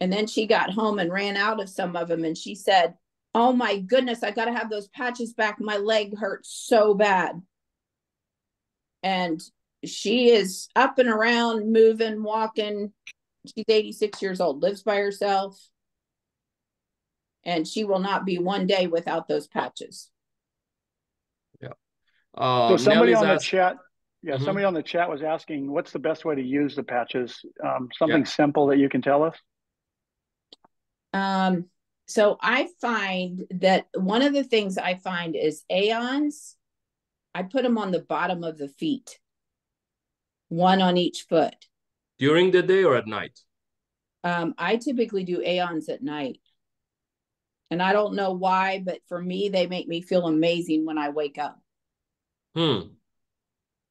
S4: And then she got home and ran out of some of them, and she said, Oh my goodness, I got to have those patches back. My leg hurts so bad. And she is up and around, moving, walking. She's 86 years old, lives by herself. And she will not be one day without those patches.
S1: Uh,
S2: So somebody
S1: Nelly's
S2: on the chat, yeah,
S1: Mhm.
S2: somebody on the chat was asking, what's the best way to use the patches? Um, something simple that you can tell us?
S4: Um, so I find that one of the things I find is Aeons, I put them on the bottom of the feet, one on each foot.
S1: during the day or at night?
S4: Um, I typically do Aeons at night. And I don't know why, but for me, they make me feel amazing when I wake up.
S1: Hmm.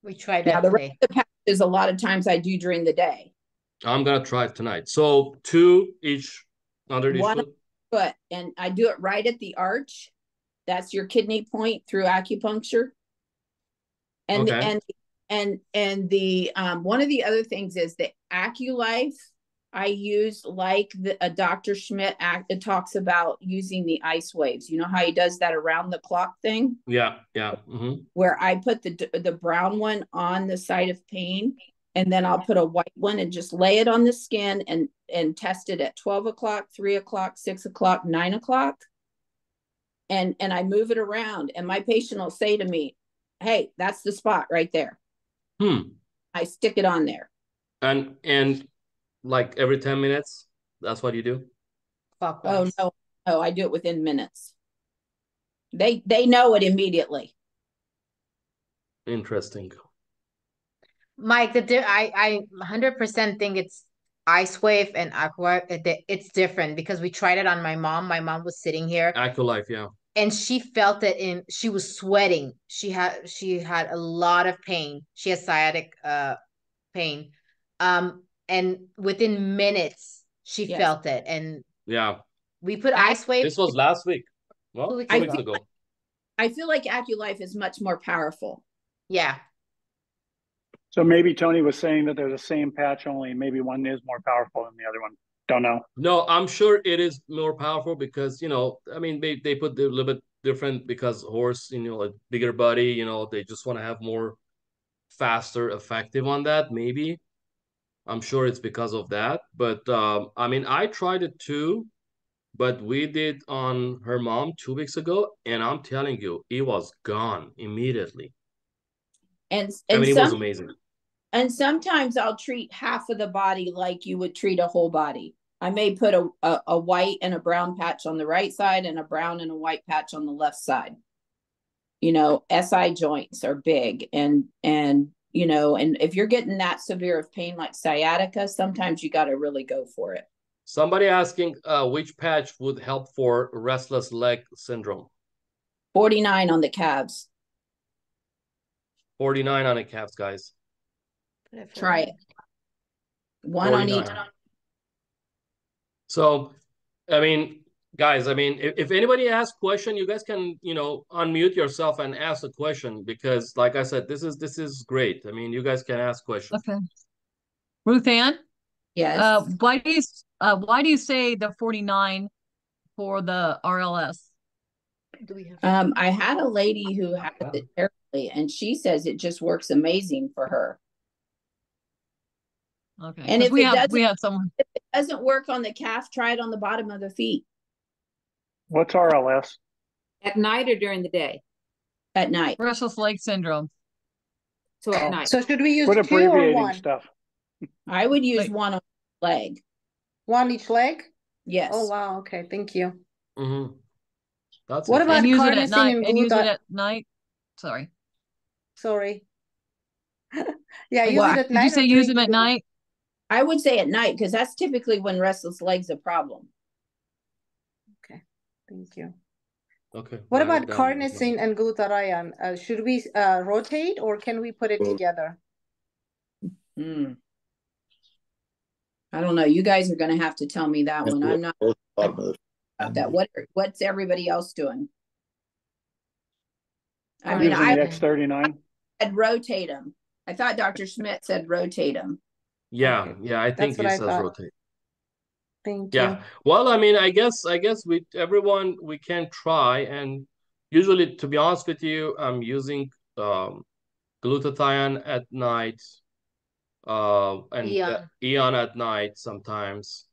S6: We try
S4: Now,
S6: that
S4: the rest
S6: today.
S4: of the patches, a lot of times I do during the day.
S1: I'm gonna try it tonight. So two each under each
S4: One-
S1: foot.
S4: But, and I do it right at the arch. That's your kidney point through acupuncture. And,
S1: Okay.
S4: and, and, and the, um, one of the other things is the AccuLife I use like the, a Dr. Schmidt act, it talks about using the ice waves. You know how he does that around the clock thing?
S1: Yeah, yeah. hmm
S4: where I put the the brown one on the side of pain, and then I'll put a white one and just lay it on the skin and and test it at twelve o'clock, three o'clock, six o'clock, nine o'clock, and and I move it around, and my patient will say to me, "Hey, that's the spot right there."
S1: Hmm.
S4: I stick it on there.
S1: And and like every 10 minutes, that's what you do?
S4: Oh no, no, I do it within minutes. They they know it immediately.
S1: Interesting.
S6: Mike, the di- I I 100% think it's ice wave and aqua. it- it- It's different because we tried it on my mom. My mom was sitting here
S1: AccuLife, yeah.
S6: and she felt it in. She was sweating. She had she had a lot of pain. She has sciatic uh pain, um, and within minutes she
S4: Yes.
S6: felt it. And
S1: Yeah.
S6: we put
S4: I-
S6: ice wave.
S1: This was last week. Well,
S6: Two
S1: two
S6: weeks
S1: weeks
S4: ago.
S1: ago.
S4: I feel like AccuLife is much more powerful.
S6: Yeah,
S2: So maybe Tony was saying that they're the same patch, only maybe one is more powerful than the other one. Don't know.
S1: No, I'm sure it is more powerful because, you know, I mean, they, they put a little bit different because horse, you know, a bigger body, you know, they just want to have more faster, effective on that, maybe. I'm sure it's because of that. But um, I mean, I tried it too, but we did on her mom two weeks ago, and I'm telling you, it was gone immediately.
S4: And
S1: I
S4: and
S1: mean, it was amazing.
S4: and sometimes I'll treat half of the body like you would treat a whole body. I may put a, a, a white and a brown patch on the right side and a brown and a white patch on the left side. You know, SI joints are big and and you know, and if you're getting that severe of pain like sciatica, sometimes you got to really go for it.
S1: Somebody asking uh, which patch would help for restless leg syndrome.
S4: 49 on the calves.
S1: 49 on the calves, guys.
S4: Try it. One 49. on each.
S1: So, I mean, guys, I mean, if, if anybody asks question, you guys can, you know, unmute yourself and ask a question because, like I said, this is this is great. I mean, you guys can ask questions.
S3: Okay. Ruth Ann?
S4: Yes.
S3: Uh, why do you uh, why do you say the 49 for the RLS?
S4: Do we have um, I had a lady who had it terribly, and she says it just works amazing for her.
S3: Okay.
S4: And if
S3: we
S4: it
S3: have
S4: doesn't,
S3: we have someone
S4: if it doesn't work on the calf, try it on the bottom of the feet.
S2: What's RLS?
S5: At night or during the day?
S4: At night.
S3: Restless leg syndrome.
S5: So at night.
S7: So should we use
S2: Quit
S7: two or
S2: abbreviating
S7: one?
S2: stuff.
S4: I would use
S3: Like-
S4: one on leg.
S7: One each leg?
S4: Yes.
S7: Oh, wow. Okay, thank you.
S1: Mm-hmm. That's
S7: What
S1: it.
S7: about
S3: And use it at
S7: carnosine
S3: night
S7: and
S3: and use it
S7: gluta-
S3: at night. Sorry.
S7: Sorry. Yeah, use
S4: Well,
S7: it at
S3: Did
S7: night.
S3: you
S7: or
S3: say use
S7: during
S3: them at
S7: the-
S3: night?
S4: I would say at night because that's typically when restless legs a problem.
S7: Thank you.
S1: Okay.
S7: What about
S1: down.
S7: carnosine and glutathione? Uh, should we uh, rotate or can we put it together?
S4: Hmm. I don't know. You guys are going to have to tell me that one. I'm not about that. What what's everybody else doing? I
S7: I'm
S4: mean,
S2: Using
S4: I
S2: the X39.
S4: said rotate them. I thought Dr. Schmidt said rotate them.
S1: Yeah, yeah, I think
S7: That's
S1: he
S7: I
S1: says
S7: thought.
S1: rotate.
S7: Thank you.
S1: Yeah. Well, I mean, I guess I guess we everyone we can try and usually to be honest with you, I'm using um glutathione at night uh and uh,
S6: Aeon.
S1: Aeon at night sometimes.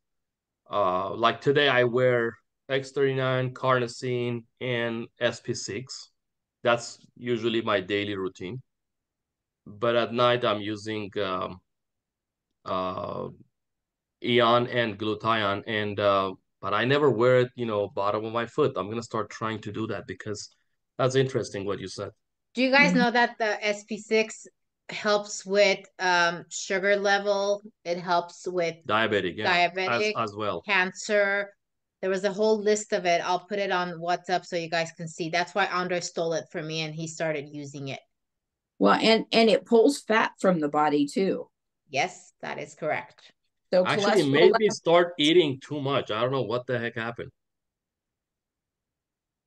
S1: Uh like today I wear X39, carnosine and SP6. That's usually my daily routine. But at night I'm using um uh Aeon and glutathione and uh but I never wear it, you know, bottom of my foot. I'm gonna start trying to do that because that's interesting what you said.
S6: Do you guys
S4: Mhm.
S6: know that the SP6 helps with um sugar level? It helps with
S1: Diabetic, yeah.
S6: Diabetic.
S1: As, as well.
S6: cancer. There was a whole list of it. I'll put it on WhatsApp so you guys can see. That's why Andreh stole it from me and he started using it.
S4: Well, and and it pulls fat from the body too.
S6: Yes, that is correct.
S4: So
S1: Actually,
S4: cholesterol
S1: made me
S4: level-
S1: start eating too much. I don't know what the heck happened.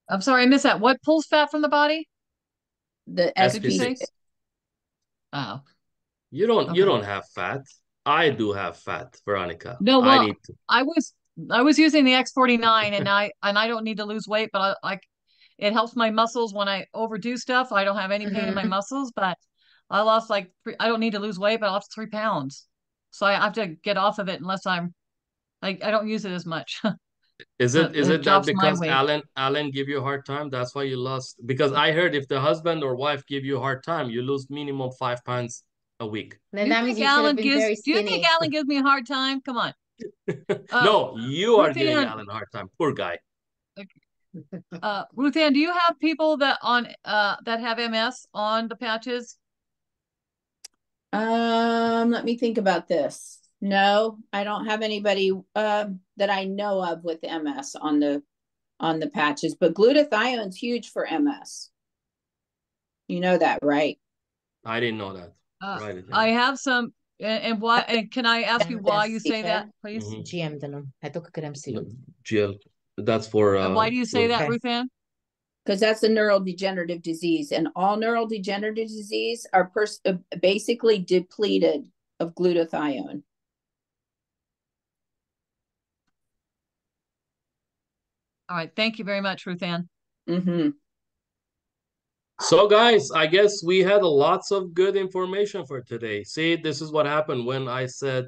S3: I'm sorry, I missed that. What pulls fat from the body?
S4: the
S3: Did
S4: SP
S3: say? Oh,
S1: You don't you don't have fat. I do have fat, Veronica.
S3: No,
S1: I need to.
S3: I was I was using the X49 and I and I don't need to lose weight, but I like it helps my muscles when I overdo stuff. I don't have any pain in my muscles, but I lost like three, I don't need to lose weight, but I lost three pounds. So I have to get off of it unless I'm like I don't use it as much.
S1: Is it is
S3: it
S1: it that because. Alan Alan give you a hard time? That's why you lost. Because I heard if the husband or wife give you a hard time, you lose minimum five pounds a week.
S6: Then
S3: Do you
S6: that means
S3: think
S6: you
S3: Alan gives
S6: very
S3: do you think Alan gives me a hard time? Come on. Uh,
S1: no, you are
S3: Ruth
S1: giving Alan a hard time. Poor guy.
S3: Uh Ruth Ann, do you have people that on uh that have MS on the patches?
S4: Um, let me think about this. No, I don't have anybody um that I know of with MS on the on the patches, but glutathione's huge for MS. You know that, right?
S1: I didn't know that.
S3: Uh,
S1: Write it down.
S3: I have some and, and why and can I ask you why you say that, please?
S6: GM din Ito ka kadam sila.
S1: Jill, that's for uh,
S3: why do you say that,
S6: okay.
S3: Ruth Ann?
S4: Because that's a neurodegenerative disease, and all neurodegenerative disease are pers- uh, basically depleted of glutathione.
S3: All right, thank you very much, Ruth Ann.
S4: Mm-hmm.
S1: So guys, I guess we had lots of good information for today. See, this is what happened when I said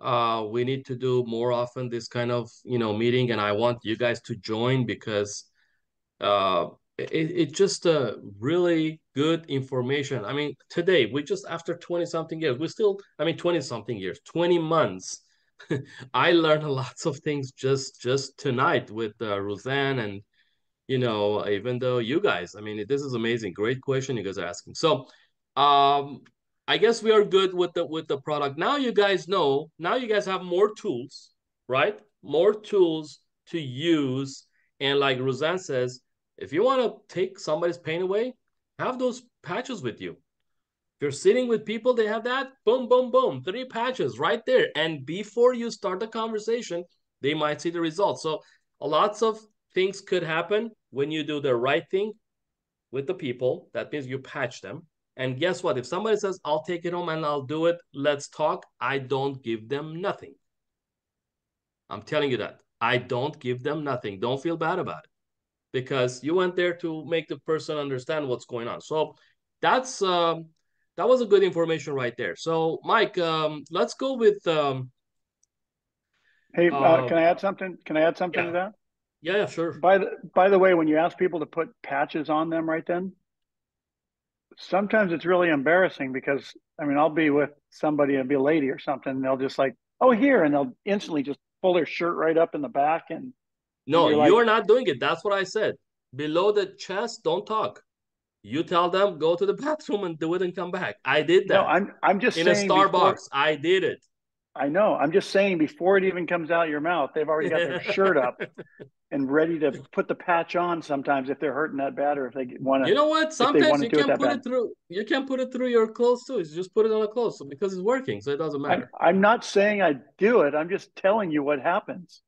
S1: uh we need to do more often this kind of, you know, meeting and I want you guys to join because uh it, it's just a really good information. I mean, today we just after 20 something years, we still, I mean 20 something years, 20 months. I learned lots of things just just tonight with uh, Roseanne and you know, even though you guys, I mean, this is amazing. Great question you guys are asking. So, um, I guess we are good with the with the product. Now you guys know, now you guys have more tools, right? more tools to use. And like Roseanne says, if you want to take somebody's pain away, have those patches with you. If you're sitting with people, they have that, boom, boom, boom, three patches right there. And before you start the conversation, they might see the results. So lots of things could happen when you do the right thing with the people. That means you patch them. And guess what? If somebody says, I'll take it home and I'll do it, let's talk, I don't give them nothing. I'm telling you that. I don't give them nothing. Don't feel bad about it because you went there to make the person understand what's going on. So that's um, that was a good information right there. So Mike, um, let's go with. Um,
S2: hey, uh, uh, can I add something? Can I add something
S1: yeah.
S2: to that?
S1: Yeah, yeah, sure.
S2: By the by the way, when you ask people to put patches on them right then, sometimes it's really embarrassing because I mean I'll be with somebody, it'll be a lady or something, and they'll just like, oh here, and they'll instantly just pull their shirt right up in the back and
S1: no, you're, you're not doing it. That's what I said. Below the chest, don't talk. You tell them go to the bathroom and do it and come back. I did that.
S2: No, I'm I'm just
S1: in
S2: a
S1: Starbucks.
S2: Before,
S1: I did it.
S2: I know. I'm just saying before it even comes out your mouth, they've already got their shirt up and ready to put the patch on. Sometimes if they're hurting that bad, or if they want to.
S1: You know what? Sometimes you can't put it, it through. You can't put it through your clothes too. You just put it on a clothes because it's working, so it doesn't matter.
S2: I'm, I'm not saying I do it. I'm just telling you what happens.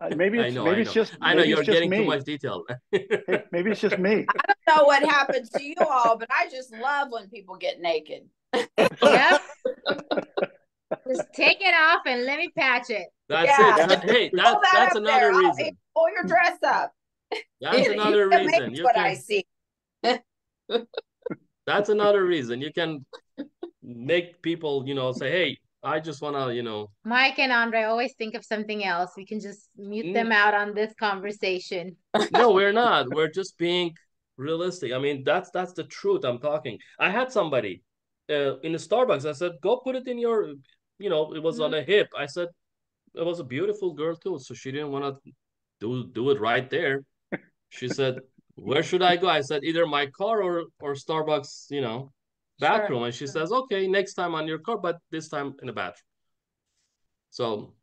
S2: Uh, maybe it's
S1: know,
S2: maybe
S1: know.
S2: it's just
S1: I know you're getting
S2: me.
S1: too much detail.
S2: maybe it's just me.
S4: I don't know what happens to you all, but I just love when people get naked.
S6: yep. just take it off and let me patch it.
S1: That's yeah. it. hey, that, that that's another
S4: there.
S1: reason.
S4: pull your dress up.
S1: That's another reason.
S4: You what can, I see.
S1: that's another reason. You can make people, you know, say, "Hey, I just want to, you know.
S6: Mike and Andreh always think of something else. We can just mute them mm. out on this conversation.
S1: no, we're not. We're just being realistic. I mean, that's that's the truth. I'm talking. I had somebody uh, in the Starbucks. I said, "Go put it in your," you know, it was mm-hmm. on a hip. I said, it was a beautiful girl too, so she didn't want to do do it right there. She said, "Where should I go?" I said, "Either my car or or Starbucks." You know bathroom. Sure. And she says, okay, next time on your car, but this time in the bathroom. So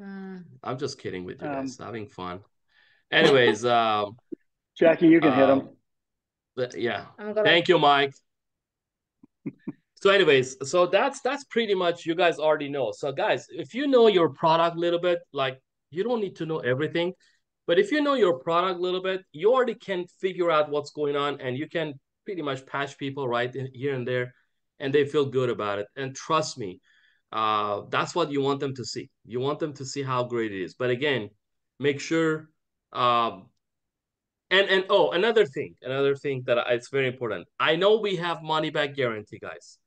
S1: mm. I'm just kidding with you um, guys, having fun. Anyways, um,
S2: Jackie, you can hit him.
S1: Um, yeah. Gonna... Thank you, Mike. so, anyways, so that's that's pretty much you guys already know. So, guys, if you know your product a little bit, like you don't need to know everything, but if you know your product a little bit, you already can figure out what's going on and you can pretty much patch people right here and there, and they feel good about it. And trust me, uh, that's what you want them to see. You want them to see how great it is. But again, make sure. Um, and and oh, another thing, another thing that it's very important. I know we have money back guarantee, guys,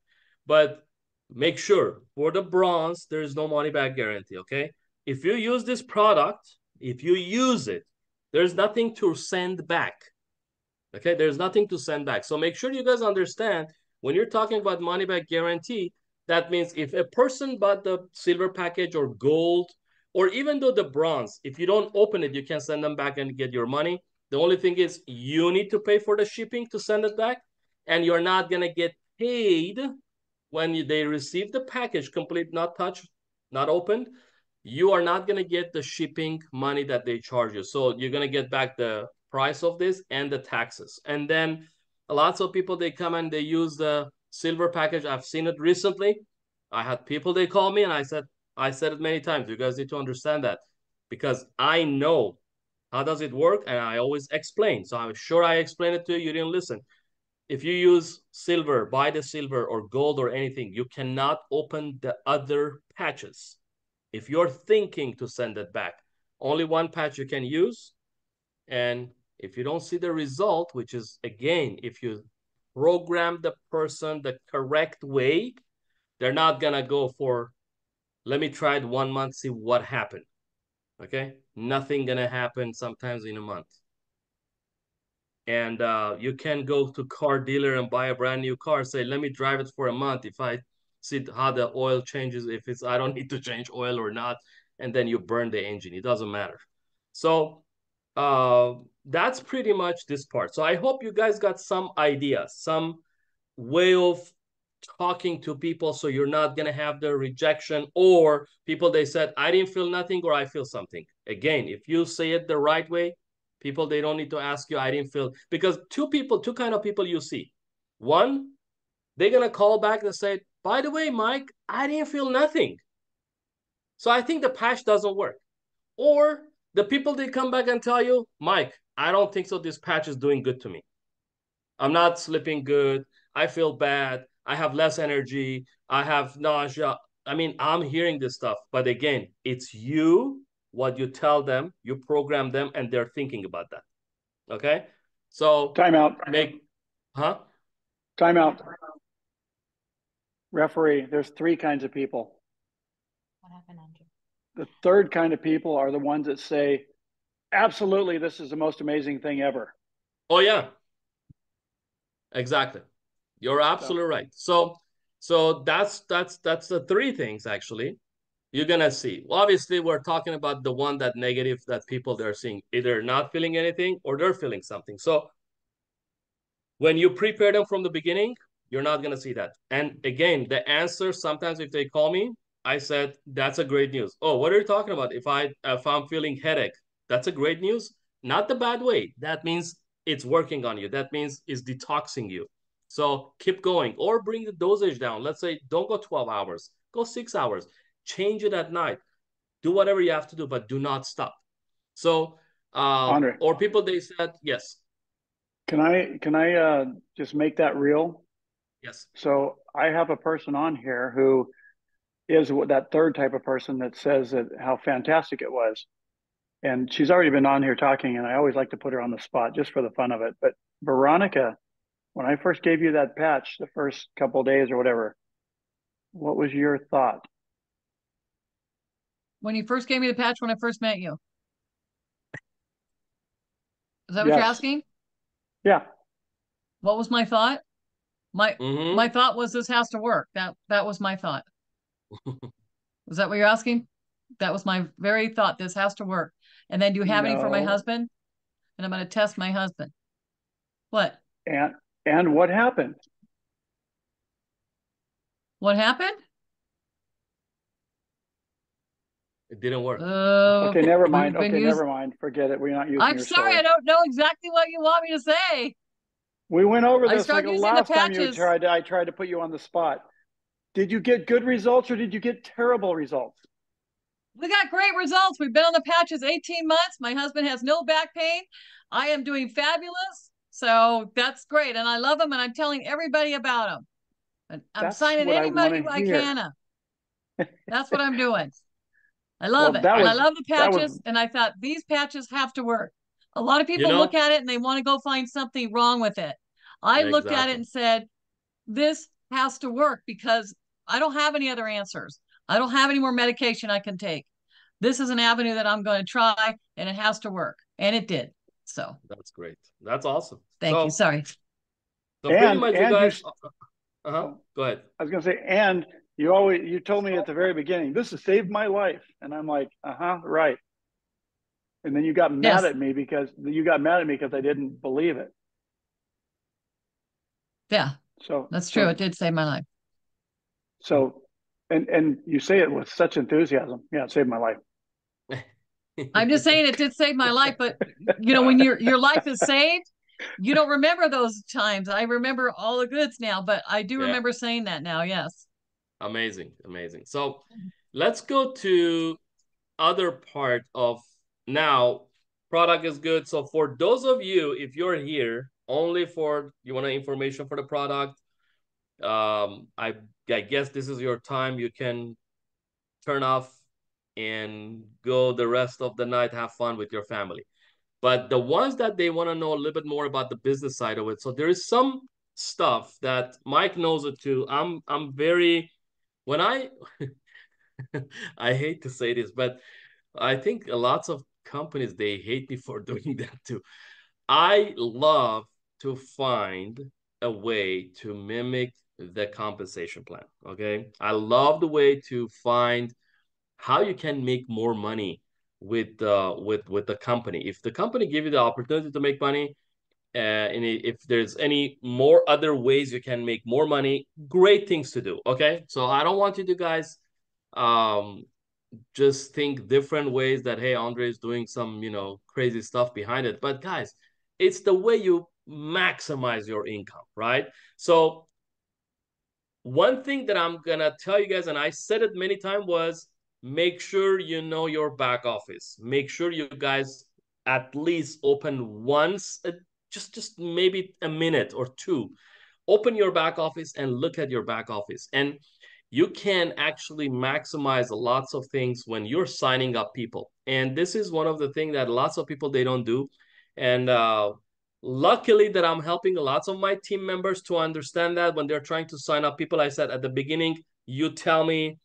S1: but make sure for the bronze there is no money back guarantee. Okay, if you use this product, if you use it, there's nothing to send back. Okay, there's nothing to send back. So make sure you guys understand when you're talking about money back guarantee, that means if a person bought the silver package or gold, or even though the bronze, if you don't open it, you can send them back and get your money. The only thing is you need to pay for the shipping to send it back, and you're not gonna get paid when they receive the package complete, not touched, not opened. You are not gonna get the shipping money that they charge you. So you're gonna get back the price of this and the taxes. And then lots of people, they come and they use the silver package. I've seen it recently. I had people, they call me and I said, I said it many times. You guys need to understand that because I know how does it work and I always explain. So I'm sure I explained it to you. You didn't listen. If you use silver, buy the silver or gold or anything, you cannot open the other patches. If you're thinking to send it back, only one patch you can use. And if you don't see the result, which is again, if you program the person the correct way, they're not gonna go for, let me try it one month, see what happened. Okay, nothing gonna happen sometimes in a month. And uh, you can go to car dealer and buy a brand new car. Say, let me drive it for a month. If I see how the oil changes, if it's I don't need to change oil or not, and then you burn the engine. It doesn't matter. So uh, that's pretty much this part. So I hope you guys got some idea, some way of talking to people so you're not going to have the rejection or people they said i didn't feel nothing or i feel something. Again if you say it the right way people they don't need to ask you i didn't feel because two people two kind of people you see. One they're going to call back and say by the way mike i didn't feel nothing. So i think the patch doesn't work. Or the people they come back and tell you mike i don't think so this patch is doing good to me i'm not sleeping good i feel bad I have less energy. I have nausea. I mean, I'm hearing this stuff, but again, it's you, what you tell them, you program them, and they're thinking about that. Okay. So
S2: time out.
S1: Make huh?
S2: Time out. Referee, there's three kinds of people. What happened, Andrew? The third kind of people are the ones that say, absolutely, this is the most amazing thing ever.
S1: Oh, yeah. Exactly. You're absolutely right. So so that's that's that's the three things actually you're gonna see. Well, obviously, we're talking about the one that negative that people they're seeing either not feeling anything or they're feeling something. So when you prepare them from the beginning, you're not gonna see that. And again, the answer sometimes if they call me, I said that's a great news. Oh, what are you talking about? If I if I'm feeling headache, that's a great news. Not the bad way. That means it's working on you. That means it's detoxing you. So keep going or bring the dosage down. Let's say don't go 12 hours, go six hours. Change it at night. Do whatever you have to do, but do not stop. So, uh, or people they said yes.
S2: Can I can I uh, just make that real?
S1: Yes.
S2: So I have a person on here who is that third type of person that says that how fantastic it was. And she's already been on here talking, and I always like to put her on the spot just for the fun of it. But Veronica when I first gave you that patch the first couple days or whatever, what was your thought?
S3: When you first gave me the patch when I first met you. Is that what yes. you're asking?
S2: Yeah.
S3: What was my thought? My mm-hmm. my thought was this has to work. That that was my thought. Is that what you're asking? That was my very thought. This has to work. And then do you have no. any for my husband? And I'm going to test my husband. What?
S2: And and what happened?
S3: What happened?
S1: It didn't work.
S2: Uh, okay, never mind. Okay, used... never mind. Forget it. We're not using.
S3: I'm sorry, story. I don't know exactly what you want me to say.
S2: We went over this like last time you tried. To, I tried to put you on the spot. Did you get good results or did you get terrible results?
S3: We got great results. We've been on the patches 18 months. My husband has no back pain. I am doing fabulous. So that's great. And I love them and I'm telling everybody about them. And I'm that's signing anybody I, I can. That's what I'm doing. I love well, it. Was, and I love the patches. Was... And I thought these patches have to work. A lot of people you know, look at it and they want to go find something wrong with it. I exactly. looked at it and said, this has to work because I don't have any other answers. I don't have any more medication I can take. This is an avenue that I'm going to try and it has to work. And it did. So
S1: that's great. That's awesome.
S3: Thank
S1: so,
S3: you. Sorry.
S2: So and, pretty much you guys.
S1: Uh huh. Go ahead.
S2: I was gonna say, and you always you told me at the very beginning, this has saved my life, and I'm like, uh huh, right. And then you got mad yes. at me because you got mad at me because I didn't believe it.
S3: Yeah. So that's true. So, it did save my life.
S2: So, and and you say it with such enthusiasm. Yeah, it saved my life.
S3: I'm just saying it did save my life, but you know, when your your life is saved, you don't remember those times. I remember all the goods now, but I do yeah. remember saying that now. Yes.
S1: Amazing, amazing. So let's go to other part of now product is good. So for those of you, if you're here only for you want information for the product, um, I I guess this is your time. You can turn off and go the rest of the night, have fun with your family. But the ones that they want to know a little bit more about the business side of it. So there is some stuff that Mike knows it too. I'm I'm very when I I hate to say this, but I think a lots of companies they hate me for doing that too. I love to find a way to mimic the compensation plan. Okay. I love the way to find how you can make more money with uh with with the company if the company give you the opportunity to make money uh, and if there's any more other ways you can make more money, great things to do. Okay, so I don't want you to guys um, just think different ways that hey, Andreh is doing some you know crazy stuff behind it. But guys, it's the way you maximize your income, right? So one thing that I'm gonna tell you guys, and I said it many times, was make sure you know your back office. Make sure you guys at least open once just just maybe a minute or two. Open your back office and look at your back office. And you can actually maximize lots of things when you're signing up people. And this is one of the things that lots of people they don't do. And uh, luckily that i'm helping lots of my team members to understand that when they're trying to sign up people i said at the beginning you tell me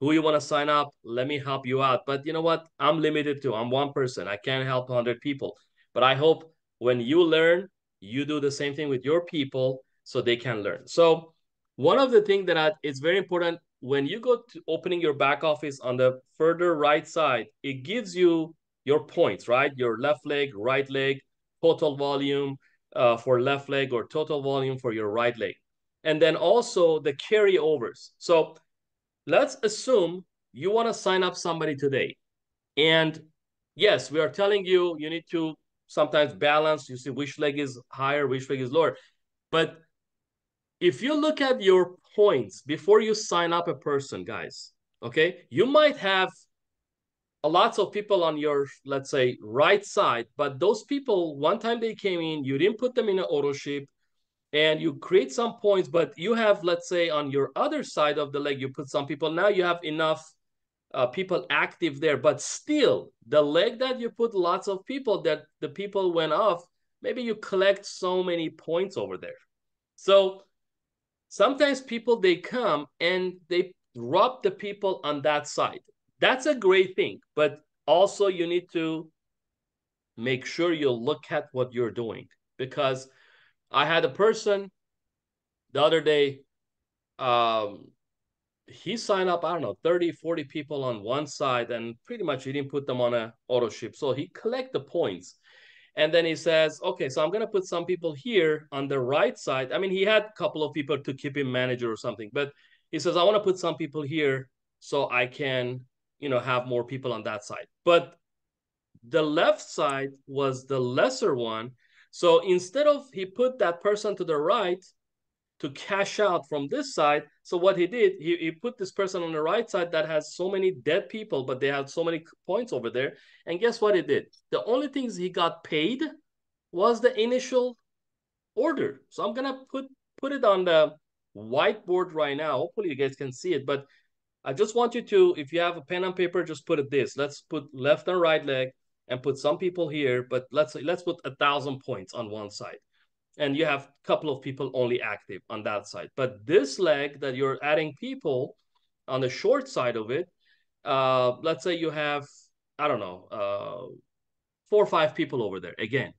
S1: who you want to sign up let me help you out but you know what i'm limited to i'm one person i can't help 100 people but i hope when you learn, you do the same thing with your people so they can learn. So one of the things that I, is very important when you go to opening your back office on the further right side, it gives you your points, right? Your left leg, right leg, total volume uh, for left leg or total volume for your right leg. And then also the carryovers. So let's assume you want to sign up somebody today. And yes, we are telling you you need to sometimes balance. You see which leg is higher, which leg is lower. But if you look at your points before you sign up a person, guys, okay, you might have lots of people on your, let's say, right side, but those people, one time they came in, you didn't put them in an auto ship, and you create some points, but you have, let's say, on your other side of the leg, you put some people. Now you have enough uh, people active there, but still the leg that you put lots of people that the people went off, maybe you collect so many points over there. So sometimes people they come and they rob the people on that side. That's a great thing, but also you need to make sure you look at what you're doing because I had a person the other day um, he signed up, I don't know, 30, 40 people on one side, and pretty much he didn't put them on a auto ship. So he collect the points. And then he says, okay, so I'm gonna put some people here on the right side. I mean, he had a couple of people to keep him manager or something, but he says, I want to put some people here so I can, you know, have more people on that side. But the left side was the lesser one. So instead of he put that person to the right, to cash out from this side. So what he did, he, he put this person on the right side that has so many dead people, but they have so many points over there. And guess what he did? The only things he got paid was the initial order. So I'm gonna put put it on the whiteboard right now. Hopefully you guys can see it, but I just want you to, if you have a pen and paper, just put it this. Let's put left and right leg and put some people here, but let's let's put a thousand points on one side and you have a couple of people only active on that side. But this leg that you're adding people on the short side of it, uh, let's say you have, I don't know, uh, four or five people over there again,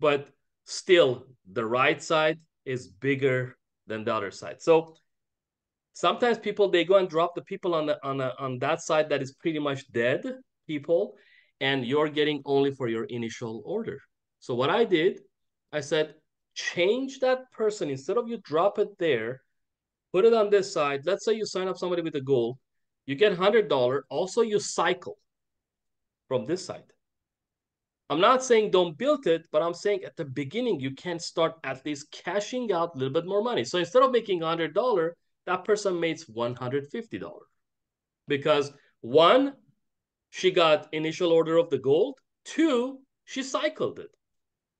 S1: but still the right side is bigger than the other side. So sometimes people they go and drop the people on the on the, on that side that is pretty much dead people, and you're getting only for your initial order. So what I did, I said, change that person. Instead of you drop it there put it on this side. Let's say you sign up somebody with a goal. You get $100 also you cycle from this side. I'm not saying don't build it but i'm saying at the beginning you can start at least cashing out a little bit more money. So instead of making $100 that person makes $150 because one she got initial order of the gold two she cycled it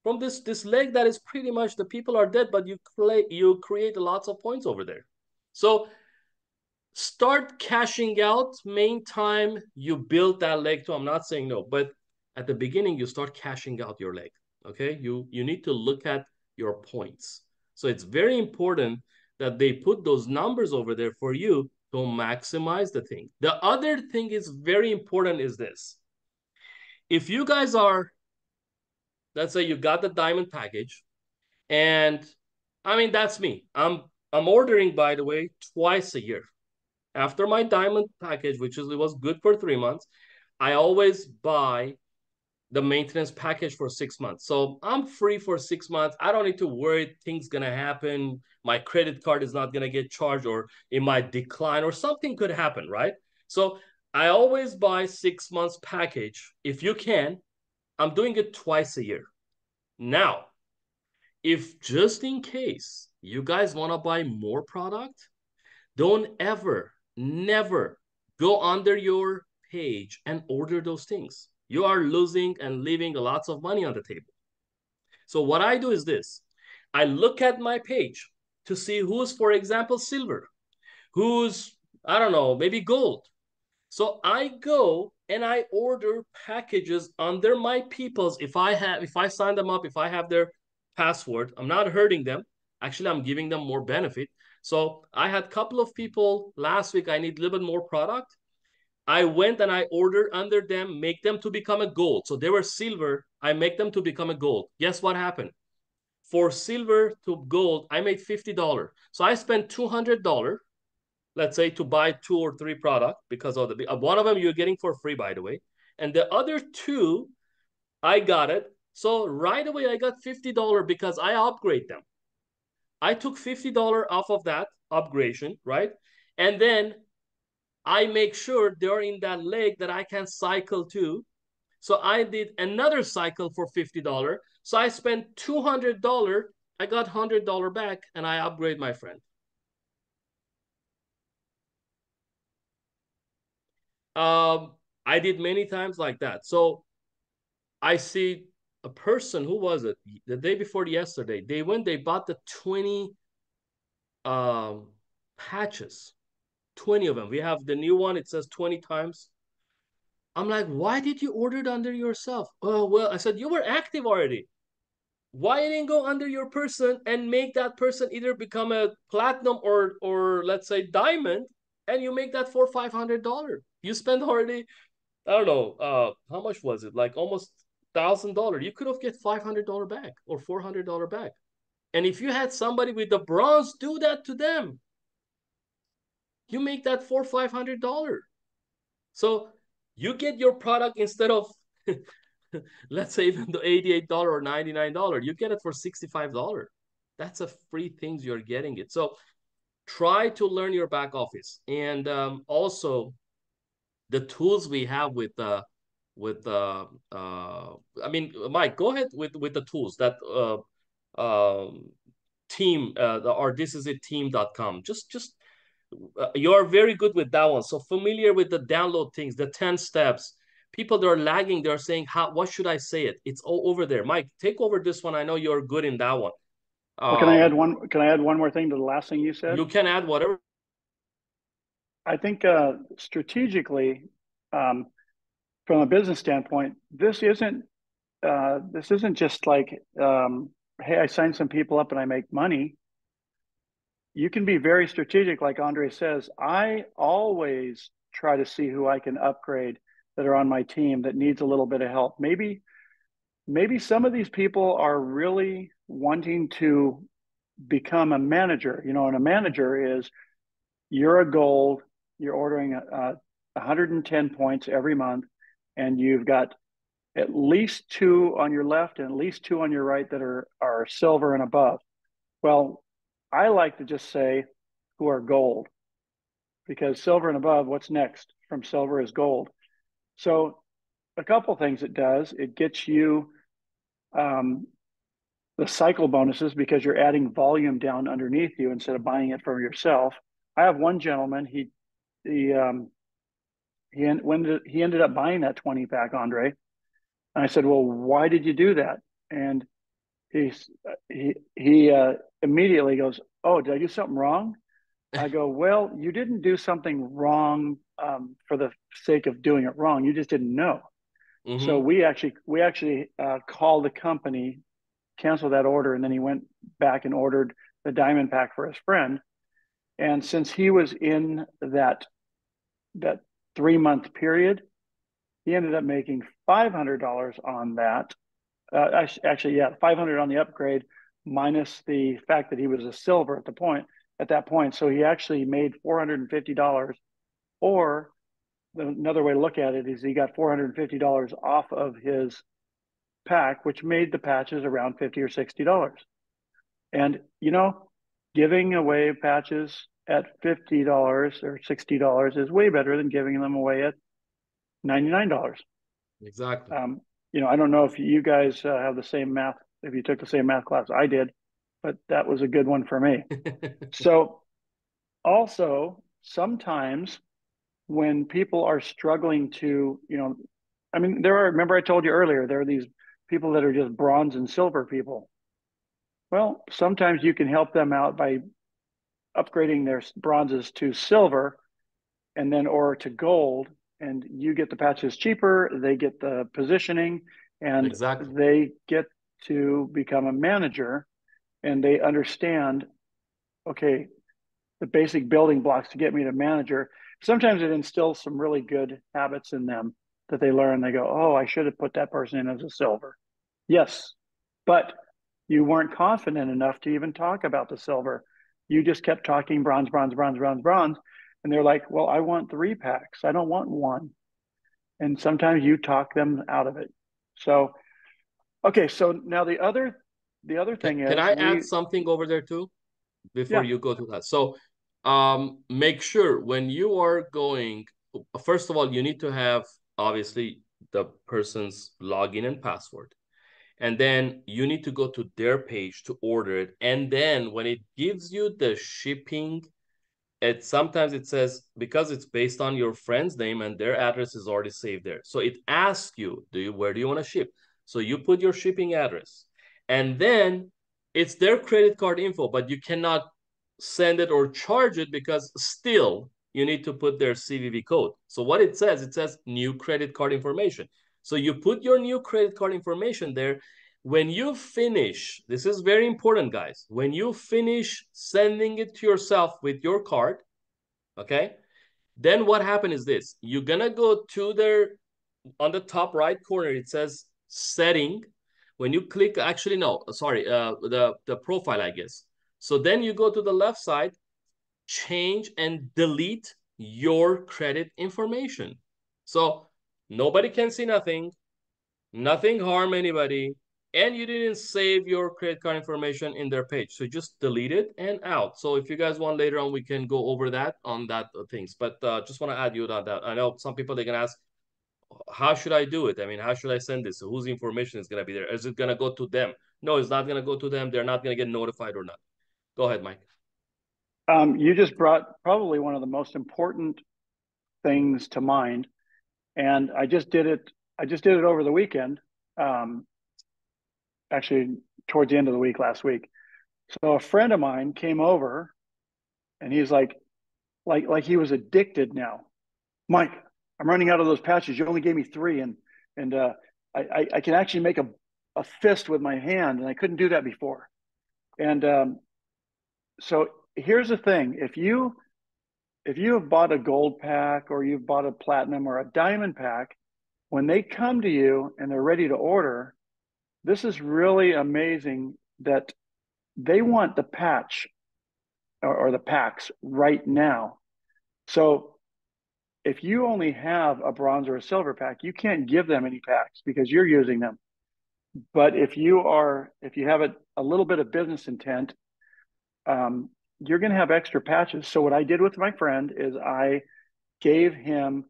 S1: from this this leg that is pretty much the people are dead, but you play you create lots of points over there. So start cashing out main time you build that leg too. I'm not saying no, but at the beginning you start cashing out your leg. Okay, you you need to look at your points. So it's very important that they put those numbers over there for you to maximize the thing. The other thing is very important is this. If you guys are let's say you got the diamond package and i mean that's me i'm i'm ordering by the way twice a year after my diamond package which is, it was good for three months i always buy the maintenance package for six months. So I'm free for six months. I don't need to worry things gonna happen. My credit card is not gonna get charged or it might decline or something could happen, right? So I always buy six months package. If you can, I'm doing it twice a year. Now, if just in case you guys want to buy more product, don't ever, never go under your page and order those things. You are losing and leaving lots of money on the table. So what I do is this. I look at my page to see who's, for example, silver, who's, I don't know, maybe gold. So I go and I order packages under my people's. If I have, if I sign them up, if I have their password, I'm not hurting them. Actually, I'm giving them more benefit. So I had a couple of people last week. I need a little bit more product. I went and I ordered under them, make them to become a gold. So they were silver. I make them to become a gold. Guess what happened? For silver to gold, I made $50. So I spent $200, let's say, to buy two or three product because of the uh, one of them you're getting for free, by the way. And the other two, I got it. So right away, I got $50 because I upgrade them. I took $50 off of that upgradation, right? And then I make sure they're in that leg that I can cycle to. So I did another cycle for $50. So I spent $200. I got $100 back and I upgrade my friend. Um, I did many times like that. So I see a person, who was it? The day before yesterday, they went, they bought the 20 um, patches 20 of them. We have the new one, it says 20 times. I'm like, why did you order it under yourself? Oh, well, I said, you were active already. Why didn't go under your person and make that person either become a platinum or, or let's say diamond, and you make that for $500? You spend already, I don't know, uh, how much was it? Like almost $1,000. You could have get $500 back or $400 back. And if you had somebody with the bronze, do that to them you make that four five hundred dollar. So you get your product instead of let's say even the 88 dollar or 99 dollar you get it for 65 dollar. That's a free things you're getting it. So try to learn your back office. And um, also the tools we have with uh with uh uh i mean mike go ahead with with the tools that uh um team uh or this is it team.com just just uh, you're very good with that one. So familiar with the download things, the 10 steps. People that are lagging, they're saying, "How? What should I say it?" It's all over there. Mike, take over this one. I know you're good in that one.
S2: Um, can I add um, one? Can I add one more thing to the last thing you said?
S1: You can add whatever.
S2: I think uh, strategically, um, from a business standpoint, this isn't uh, this isn't just like, um, hey, I sign some people up and I make money you can be very strategic, like Andreh says. I always try to see who I can upgrade that are on my team that needs a little bit of help. Maybe, maybe some of these people are really wanting to become a manager. You know, and a manager is you're a gold, you're ordering uh, 110 points every month, and you've got at least two on your left and at least two on your right that are are silver and above. Well, I like to just say who are gold because silver and above, what's next from silver is gold. So a couple things it does, it gets you um, the cycle bonuses because you're adding volume down underneath you instead of buying it for yourself. I have one gentleman, he, he, um, he, when he ended up buying that 20 pack, Andreh. And I said, well, why did you do that? And he's, he, he, uh, immediately goes, "Oh, did I do something wrong?" I go, "Well, you didn't do something wrong um, for the sake of doing it wrong. You just didn't know." Mm-hmm. So we actually we actually uh, called the company, canceled that order, and then he went back and ordered the diamond pack for his friend. And since he was in that that three month period, he ended up making five hundred dollars on that. Uh, actually, yeah, five hundred on the upgrade minus the fact that he was a silver at the point at that point. So he actually made four hundred and fifty dollars. Or another way to look at it is he got four hundred and fifty dollars off of his pack, which made the patches around 50 or $60. And, you know, giving away patches at $50 or $60 is way better than giving them away at $99.
S1: Exactly.
S2: Um, you know, I don't know if you guys uh, have the same math, if you took the same math class I did, but that was a good one for me. so, also, sometimes when people are struggling to, you know, I mean, there are, remember I told you earlier, there are these people that are just bronze and silver people. Well, sometimes you can help them out by upgrading their bronzes to silver and then or to gold and you get the patches cheaper they get the positioning and
S1: exactly.
S2: they get to become a manager and they understand okay the basic building blocks to get me to manager. Sometimes it instills some really good habits in them that they learn. They go oh i should have put that person in as a silver. Yes but you weren't confident enough to even talk about the silver. You just kept talking bronze bronze bronze bronze bronze and they're like well i want three packs. I don't want one. And sometimes you talk them out of it. So okay so now the other the other thing
S1: can,
S2: is
S1: can i we, add something over there too before yeah. you go to that? So um make sure when you are going first of all you need to have obviously the person's login and password. And then you need to go to their page to order it. And then when it gives you the shipping it sometimes it says because it's based on your friend's name and their address is already saved there. So it asks you do you where do you want to ship? So you put your shipping address. And then it's their credit card info but you cannot send it or charge it because still you need to put their cvv code. So what it says it says new credit card information. So you put your new credit card information there. When you finish, this is very important, guys. When you finish sending it to yourself with your card, okay, then what happened is this. You're going to go to their, on the top right corner, it says setting. When you click, actually, no, sorry, uh, the, the profile, I guess. So then you go to the left side, change and delete your credit information. So Nobody can see nothing. Nothing harm anybody. And you didn't save your credit card information in their page. So just delete it and out. So if you guys want later on, we can go over that on that uh, things. But uh, just want to add you on that. I know some people, they can ask, how should I do it? I mean, how should I send this? Whose information is going to be there? Is it going to go to them? No, it's not going to go to them. They're not going to get notified or not. Go ahead, Mike.
S2: Um, you just brought probably one of the most important things to mind and I just did it. I just did it over the weekend. Um, actually, towards the end of the week last week. So a friend of mine came over, and he's like, like, like he was addicted now. Mike, I'm running out of those patches. You only gave me three, and and uh, I, I can actually make a a fist with my hand, and I couldn't do that before. And um, so here's the thing: if you if you have bought a gold pack or you've bought a platinum or a diamond pack, when they come to you and they're ready to order, this is really amazing that they want the patch or, or the packs right now. So if you only have a bronze or a silver pack, you can't give them any packs because you're using them. But if you are, if you have a, a little bit of business intent, um, you're going to have extra patches. So what I did with my friend is I gave him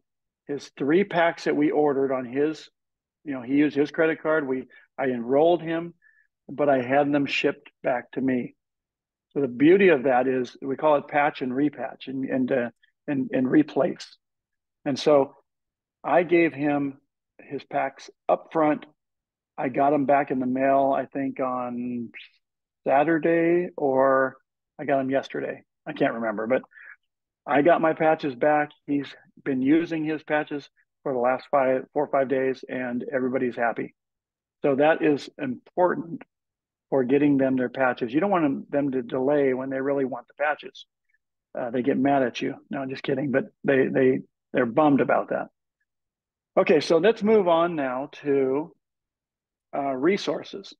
S2: his three packs that we ordered on his, you know, he used his credit card. We I enrolled him, but I had them shipped back to me. So the beauty of that is we call it patch and repatch and and uh, and, and replace. And so I gave him his packs up front. I got them back in the mail, I think on Saturday or I got them yesterday. I can't remember, but I got my patches back. He's been using his patches for the last five, four or five days, and everybody's happy. So that is important for getting them their patches. You don't want them to delay when they really want the patches. Uh, they get mad at you. No, I'm just kidding, but they they they're bummed about that. Okay, so let's move on now to uh, resources.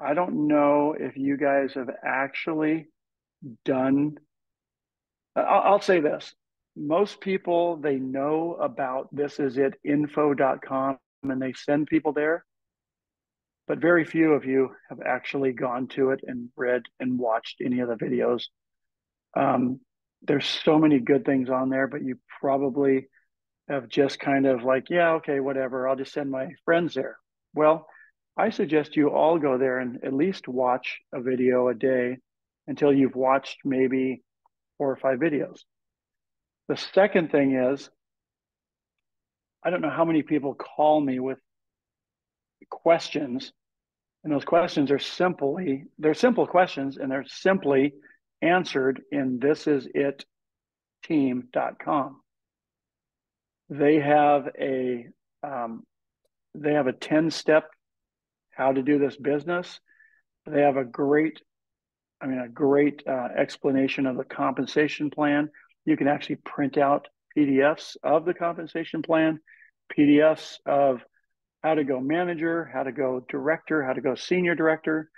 S2: I don't know if you guys have actually done. I'll, I'll say this most people they know about this is it info.com and they send people there but very few of you have actually gone to it and read and watched any of the videos. Um, there's so many good things on there, but you probably have just kind of like, yeah, okay, whatever. I'll just send my friends there. Well, I suggest you all go there and at least watch a video a day until you've watched maybe four or five videos. The second thing is, I don't know how many people call me with questions, and those questions are simply, they're simple questions and they're simply answered in thisisitteam.com. They have a um, they have a 10 step how to do this business. They have a great, I mean, a great uh, explanation of the compensation plan. You can actually print out PDFs of the compensation plan, PDFs of how to go manager, how to go director, how to go senior director.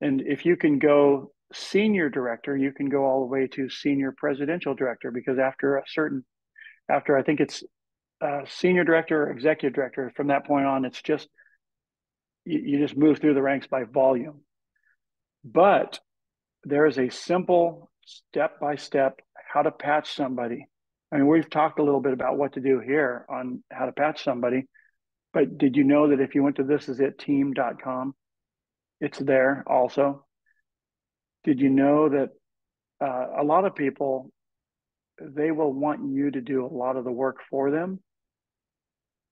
S2: And if you can go senior director, you can go all the way to senior presidential director because after a certain, after I think it's uh, senior director or executive director, from that point on, it's just you, you just move through the ranks by volume. But there is a simple step by step how to patch somebody. I mean, we've talked a little bit about what to do here on how to patch somebody, but did you know that if you went to thisisitteam.com, it's there also? Did you know that uh, a lot of people they will want you to do a lot of the work for them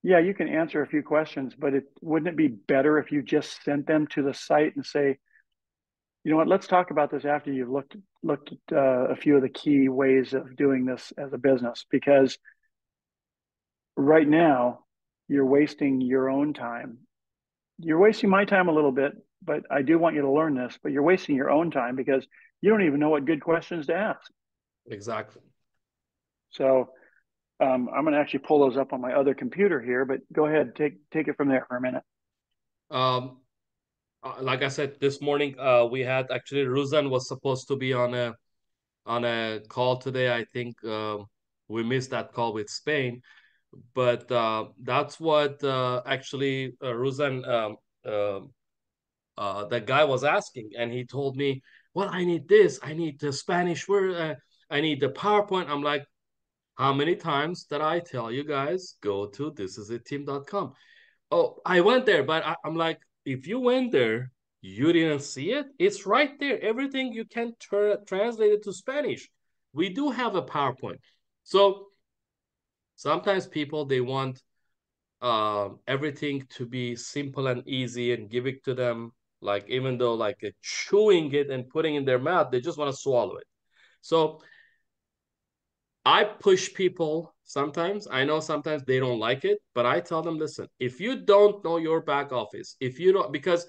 S2: yeah, you can answer a few questions, but it wouldn't it be better if you just sent them to the site and say, you know what, let's talk about this after you've looked looked at uh, a few of the key ways of doing this as a business because right now you're wasting your own time. You're wasting my time a little bit, but I do want you to learn this, but you're wasting your own time because you don't even know what good questions to ask.
S1: Exactly.
S2: So um, I'm going to actually pull those up on my other computer here, but go ahead, take take it from there for a minute.
S1: Um, uh, like I said this morning, uh, we had actually Ruzan was supposed to be on a on a call today. I think uh, we missed that call with Spain, but uh, that's what uh, actually uh, Ruzan um, um, uh, the guy was asking, and he told me, "Well, I need this. I need the Spanish word. Uh, I need the PowerPoint." I'm like, how many times did I tell you guys go to thisisitteam.com? Oh, I went there, but I, am like, if you went there, you didn't see it. It's right there. Everything you can translate it to Spanish. We do have a PowerPoint. So sometimes people they want uh, everything to be simple and easy and give it to them like even though like chewing it and putting in their mouth, they just want to swallow it. So I push people sometimes. I know sometimes they don't like it, but I tell them, listen, if you don't know your back office, if you don't, because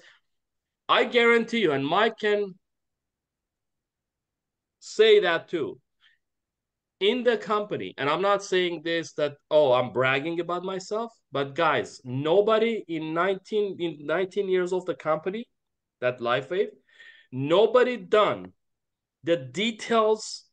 S1: I guarantee you, and Mike can say that too. In the company, and I'm not saying this that, oh, I'm bragging about myself, but guys, nobody in 19 in 19 years of the company, that LifeWave, nobody done the details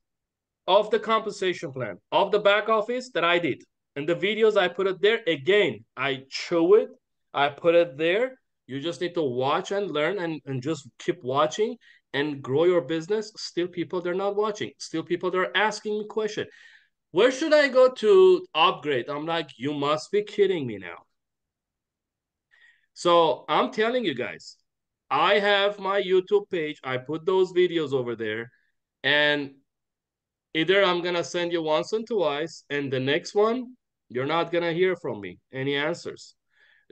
S1: of the compensation plan of the back office that I did. And the videos I put it there again, I show it, I put it there. You just need to watch and learn and, and just keep watching and grow your business. Still, people they're not watching. Still, people they're asking me question. Where should I go to upgrade? I'm like, you must be kidding me now. So I'm telling you guys, I have my YouTube page. I put those videos over there, and either I'm gonna send you once and twice, and the next one you're not gonna hear from me any answers.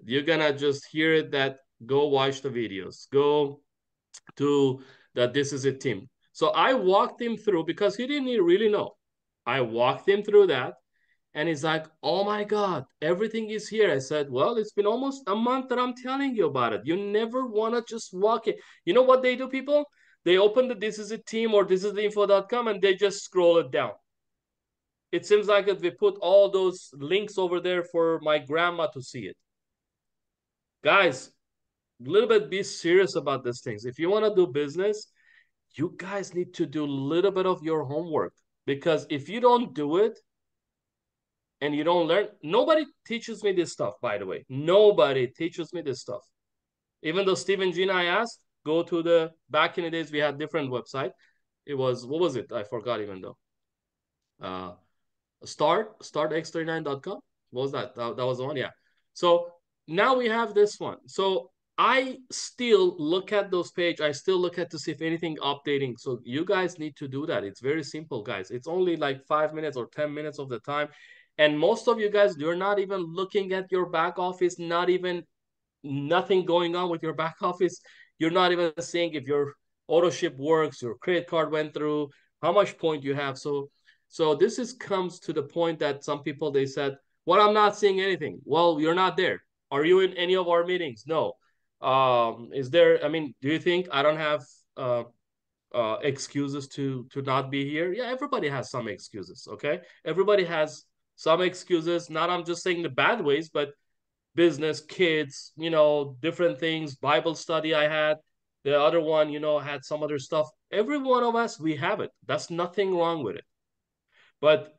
S1: You're gonna just hear that go watch the videos, go to that this is a team. So I walked him through because he didn't really know. I walked him through that. And he's like, oh my God, everything is here. I said, well, it's been almost a month that I'm telling you about it. You never want to just walk it. You know what they do, people? They open the this is a team or this is the info.com and they just scroll it down. It seems like they put all those links over there for my grandma to see it. Guys, little bit be serious about these things. If you want to do business, you guys need to do a little bit of your homework because if you don't do it and you don't learn, nobody teaches me this stuff, by the way. Nobody teaches me this stuff. Even though Steve and Gina I asked, go to the back in the days we had different website. It was what was it? I forgot even though. Uh start startx39.com. What was that? that? That was the one, yeah. So now we have this one. So I still look at those page. I still look at to see if anything updating. So you guys need to do that. It's very simple, guys. It's only like five minutes or 10 minutes of the time. And most of you guys, you're not even looking at your back office, not even nothing going on with your back office. You're not even seeing if your auto ship works, your credit card went through, how much point you have. So so this is comes to the point that some people they said, well, I'm not seeing anything. Well, you're not there. Are you in any of our meetings? No. Um, is there, I mean, do you think I don't have uh, uh, excuses to to not be here? Yeah, everybody has some excuses, okay? Everybody has some excuses. Not I'm just saying the bad ways, but business, kids, you know, different things, Bible study I had. The other one, you know, had some other stuff. Every one of us, we have it. That's nothing wrong with it. But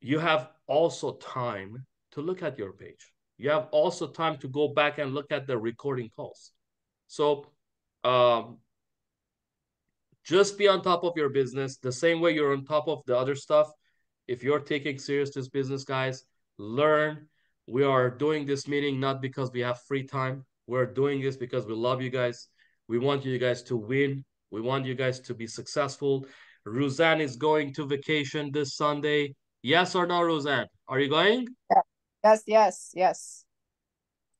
S1: you have also time to look at your page. You have also time to go back and look at the recording calls. So um, just be on top of your business the same way you're on top of the other stuff. If you're taking serious this business, guys, learn. We are doing this meeting not because we have free time. We're doing this because we love you guys. We want you guys to win. We want you guys to be successful. Roseanne is going to vacation this Sunday. Yes or no, Roseanne? Are you going?
S4: Yes, yes, yes.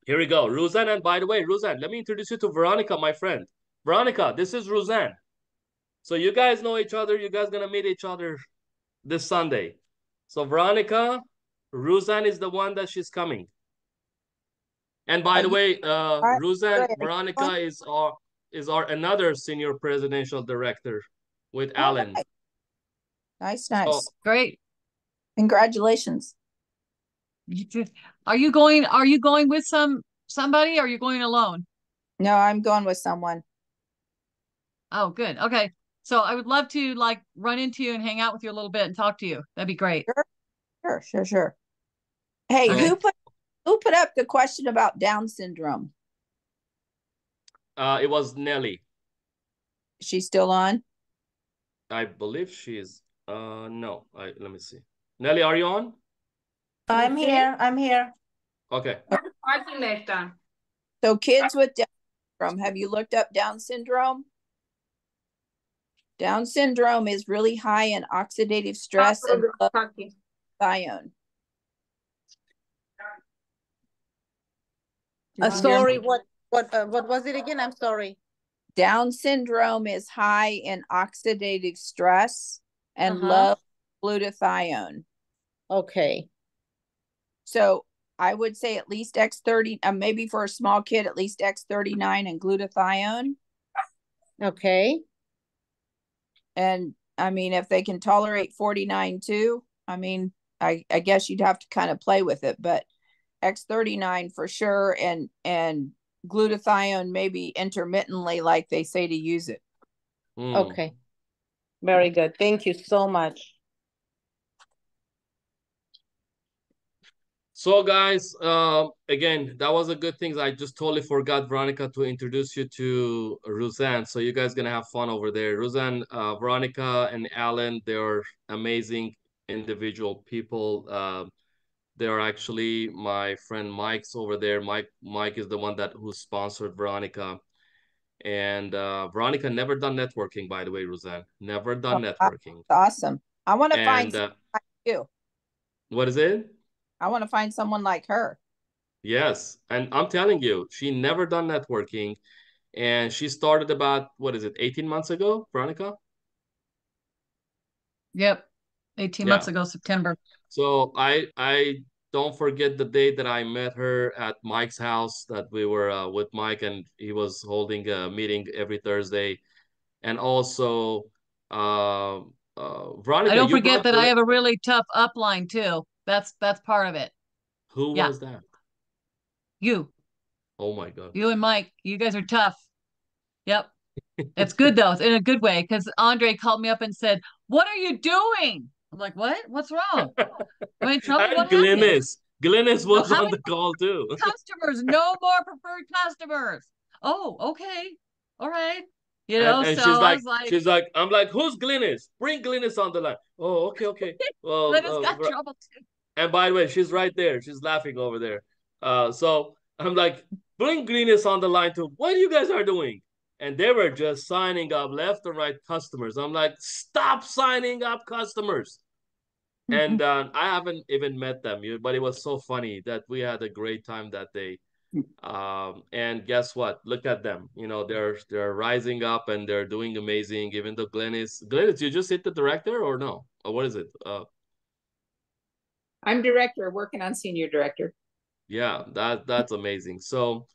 S1: Here we go. Roseanne, and by the way, Roseanne, let me introduce you to Veronica, my friend. Veronica, this is Roseanne. So you guys know each other. You guys gonna meet each other this Sunday. So Veronica, Roseanne is the one that she's coming. And by the way, uh, Veronica is our is our another senior presidential director with oh, Alan.
S4: Nice, nice. So,
S3: Great.
S4: Congratulations.
S3: Are you going are you going with some somebody or are you going alone?
S4: No, I'm going with someone.
S3: Oh, good. Okay. So I would love to like run into you and hang out with you a little bit and talk to you. That'd be great.
S4: Sure, sure, sure. sure. Hey, okay. who put who put up the question about Down syndrome?
S1: Uh, it was Nelly.
S4: She's still on.
S1: I believe she's uh no. I let me see. Nelly, are you on?
S7: I'm here. I'm here.
S1: Okay.
S4: So kids with Down syndrome, have you looked up Down syndrome? Down syndrome is really high in oxidative stress and thione.
S7: Uh, sorry, what what uh, what was it again? I'm sorry.
S4: Down syndrome is high in oxidative stress and uh-huh. low glutathione.
S7: Okay.
S4: So I would say at least X30, uh, maybe for a small kid, at least X39 and glutathione.
S7: Okay.
S4: And I mean, if they can tolerate 49 too, I mean, I, I guess you'd have to kind of play with it, but X39 for sure. And, and glutathione maybe intermittently like they say to use it.
S7: Mm. Okay. Very good. Thank you so much.
S1: So guys, uh, again, that was a good thing. I just totally forgot Veronica to introduce you to Roseanne. So you guys gonna have fun over there. Roseanne, uh, Veronica, and Alan, they're amazing individual people. Uh, they're actually my friend Mike's over there. Mike Mike is the one that who sponsored Veronica. And uh, Veronica never done networking, by the way, Roseanne. Never done oh, networking.
S4: Awesome. I want to find uh, you.
S1: What is it?
S4: I want to find someone like her.
S1: Yes. And I'm telling you, she never done networking. And she started about, what is it, 18 months ago, Veronica?
S3: Yep. 18 yeah. months ago, September.
S1: So I I don't forget the day that I met her at Mike's house that we were uh, with Mike and he was holding a meeting every Thursday. And also uh, uh Veronica.
S3: I don't forget that I have a really tough upline too. That's that's part of it.
S1: Who yeah. was that?
S3: You.
S1: Oh my god.
S3: You and Mike, you guys are tough. Yep. it's good though. It's in a good way because Andreh called me up and said, "What are you doing?" I'm like, what? What's wrong? I in trouble?
S1: What Glynis. Glynis was on the call too.
S3: customers, no more preferred customers. Oh, okay. All right. You know,
S1: and, and
S3: so
S1: she's like,
S3: like,
S1: she's like, I'm like, who's Glynis? Bring Glynis on the line. Oh, okay, okay. Well,
S3: Glynis
S1: uh,
S3: got trouble too.
S1: And by the way, she's right there. She's laughing over there. Uh, so I'm like, bring Glynis on the line too. What you guys are doing? And they were just signing up left and right customers. I'm like, stop signing up customers. and uh, I haven't even met them, but it was so funny that we had a great time that day. Um, and guess what? Look at them. You know, they're they're rising up and they're doing amazing. Even though Glynis, Glynis, you just hit the director or no? Or what is it? Uh,
S5: I'm director, working on senior director.
S1: yeah, that that's amazing. So,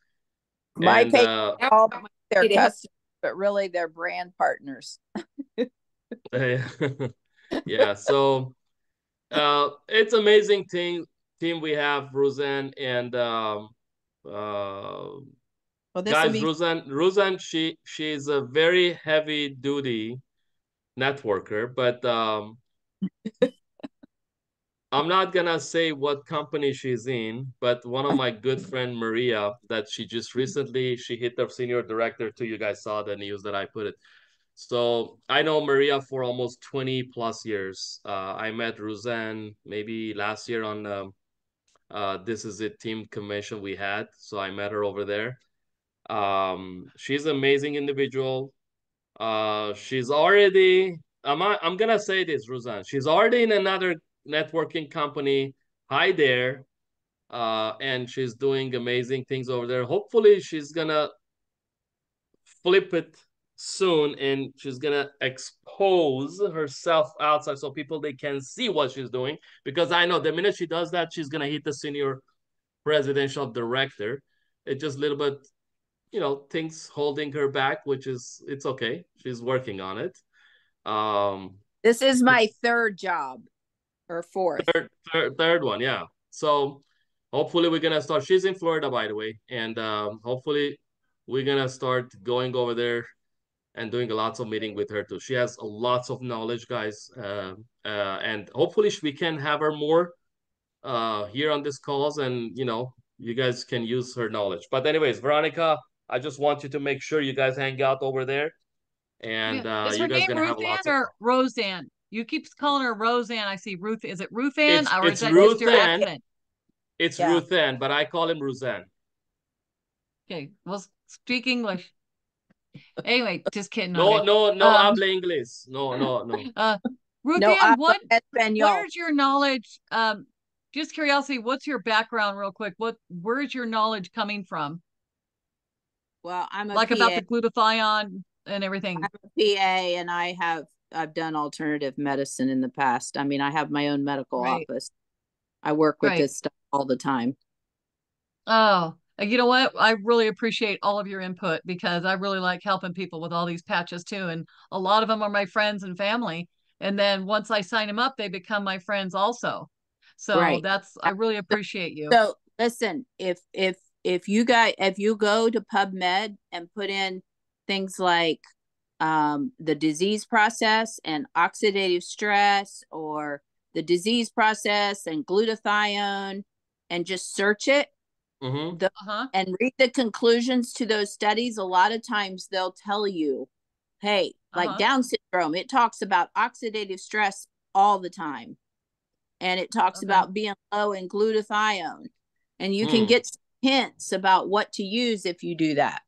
S4: My
S1: and,
S4: pay-
S1: uh,
S4: all their customers, but really they're brand partners.
S1: yeah so uh it's amazing team team we have roseanne and um uh
S4: Well,
S1: guys
S4: be
S1: roseanne roseanne she she's a very heavy duty networker but um i'm not gonna say what company she's in but one of my good friend maria that she just recently she hit the senior director too you guys saw the news that i put it so I know Maria for almost 20 plus years. Uh, I met Roseanne maybe last year on um, uh, This Is It team convention we had. So I met her over there. Um, she's an amazing individual. Uh, she's already, I'm, I'm to say this, Roseanne. She's already in another networking company. Hi there. Uh, and she's doing amazing things over there. Hopefully, she's going to flip it soon and she's gonna expose herself outside so people they can see what she's doing because i know the minute she does that she's gonna hit the senior presidential director it just a little bit you know things holding her back which is it's okay she's working on it um
S4: this is my third job or fourth.
S1: third, third, third one yeah so hopefully we're gonna start she's in florida by the way and um hopefully we're gonna start going over there and doing lots of meeting with her too. She has lots of knowledge, guys, uh, uh, and hopefully we can have her more uh, here on this calls, and you know, you guys can use her knowledge. But anyways, Veronica, I just want you to make sure you guys hang out over there, and
S3: Yeah.
S1: uh,
S3: Is
S1: you guys
S3: name
S1: gonna have
S3: Ruth
S1: lots
S3: Ann
S1: of.
S3: or Roseanne? You keep calling her Roseanne. I see Ruth. Is it Ruth Ann
S1: It's-
S3: or
S1: it's
S3: is that
S1: Ruth
S3: just your
S1: Ann.
S3: accent?
S1: It's
S4: Yeah.
S1: Ruth Ann, but I call him Roseanne.
S3: Okay, well, speak English. Anyway, just kidding.
S1: No,
S3: Andreh.
S1: no, no,
S3: Um,
S1: habla inglés. No, no, no.
S3: Uh, Ruth
S4: No,
S3: Ann, what
S4: Espanol.
S3: what is your knowledge? Um, just curiosity. What's your background, real quick? What where is your knowledge coming from?
S4: Well, I'm a
S3: Like
S4: PA,
S3: about the glutathione and everything.
S4: I'm a PA, and I have I've done alternative medicine in the past. I mean, I have my own medical
S3: Right.
S4: office. I work with
S3: Right.
S4: this stuff all the time.
S3: Oh, you know what? I really appreciate all of your input because I really like helping people with all these patches too. And a lot of them are my friends and family. And then once I sign them up, they become my friends also. So
S4: Right.
S3: that's, I really appreciate you.
S4: So listen, if if if you guys if you go to PubMed and put in things like um, the disease process and oxidative stress or the disease process and glutathione and just search it
S1: Mm-hmm.
S3: Uh-huh.
S4: and read the conclusions to those studies, a lot of times they'll tell you, hey, like
S3: Uh-huh.
S4: Down syndrome, it talks about oxidative stress all the time. And it talks
S3: Okay.
S4: about being low in glutathione. And you can
S1: Hmm.
S4: get hints about what to use if you do that.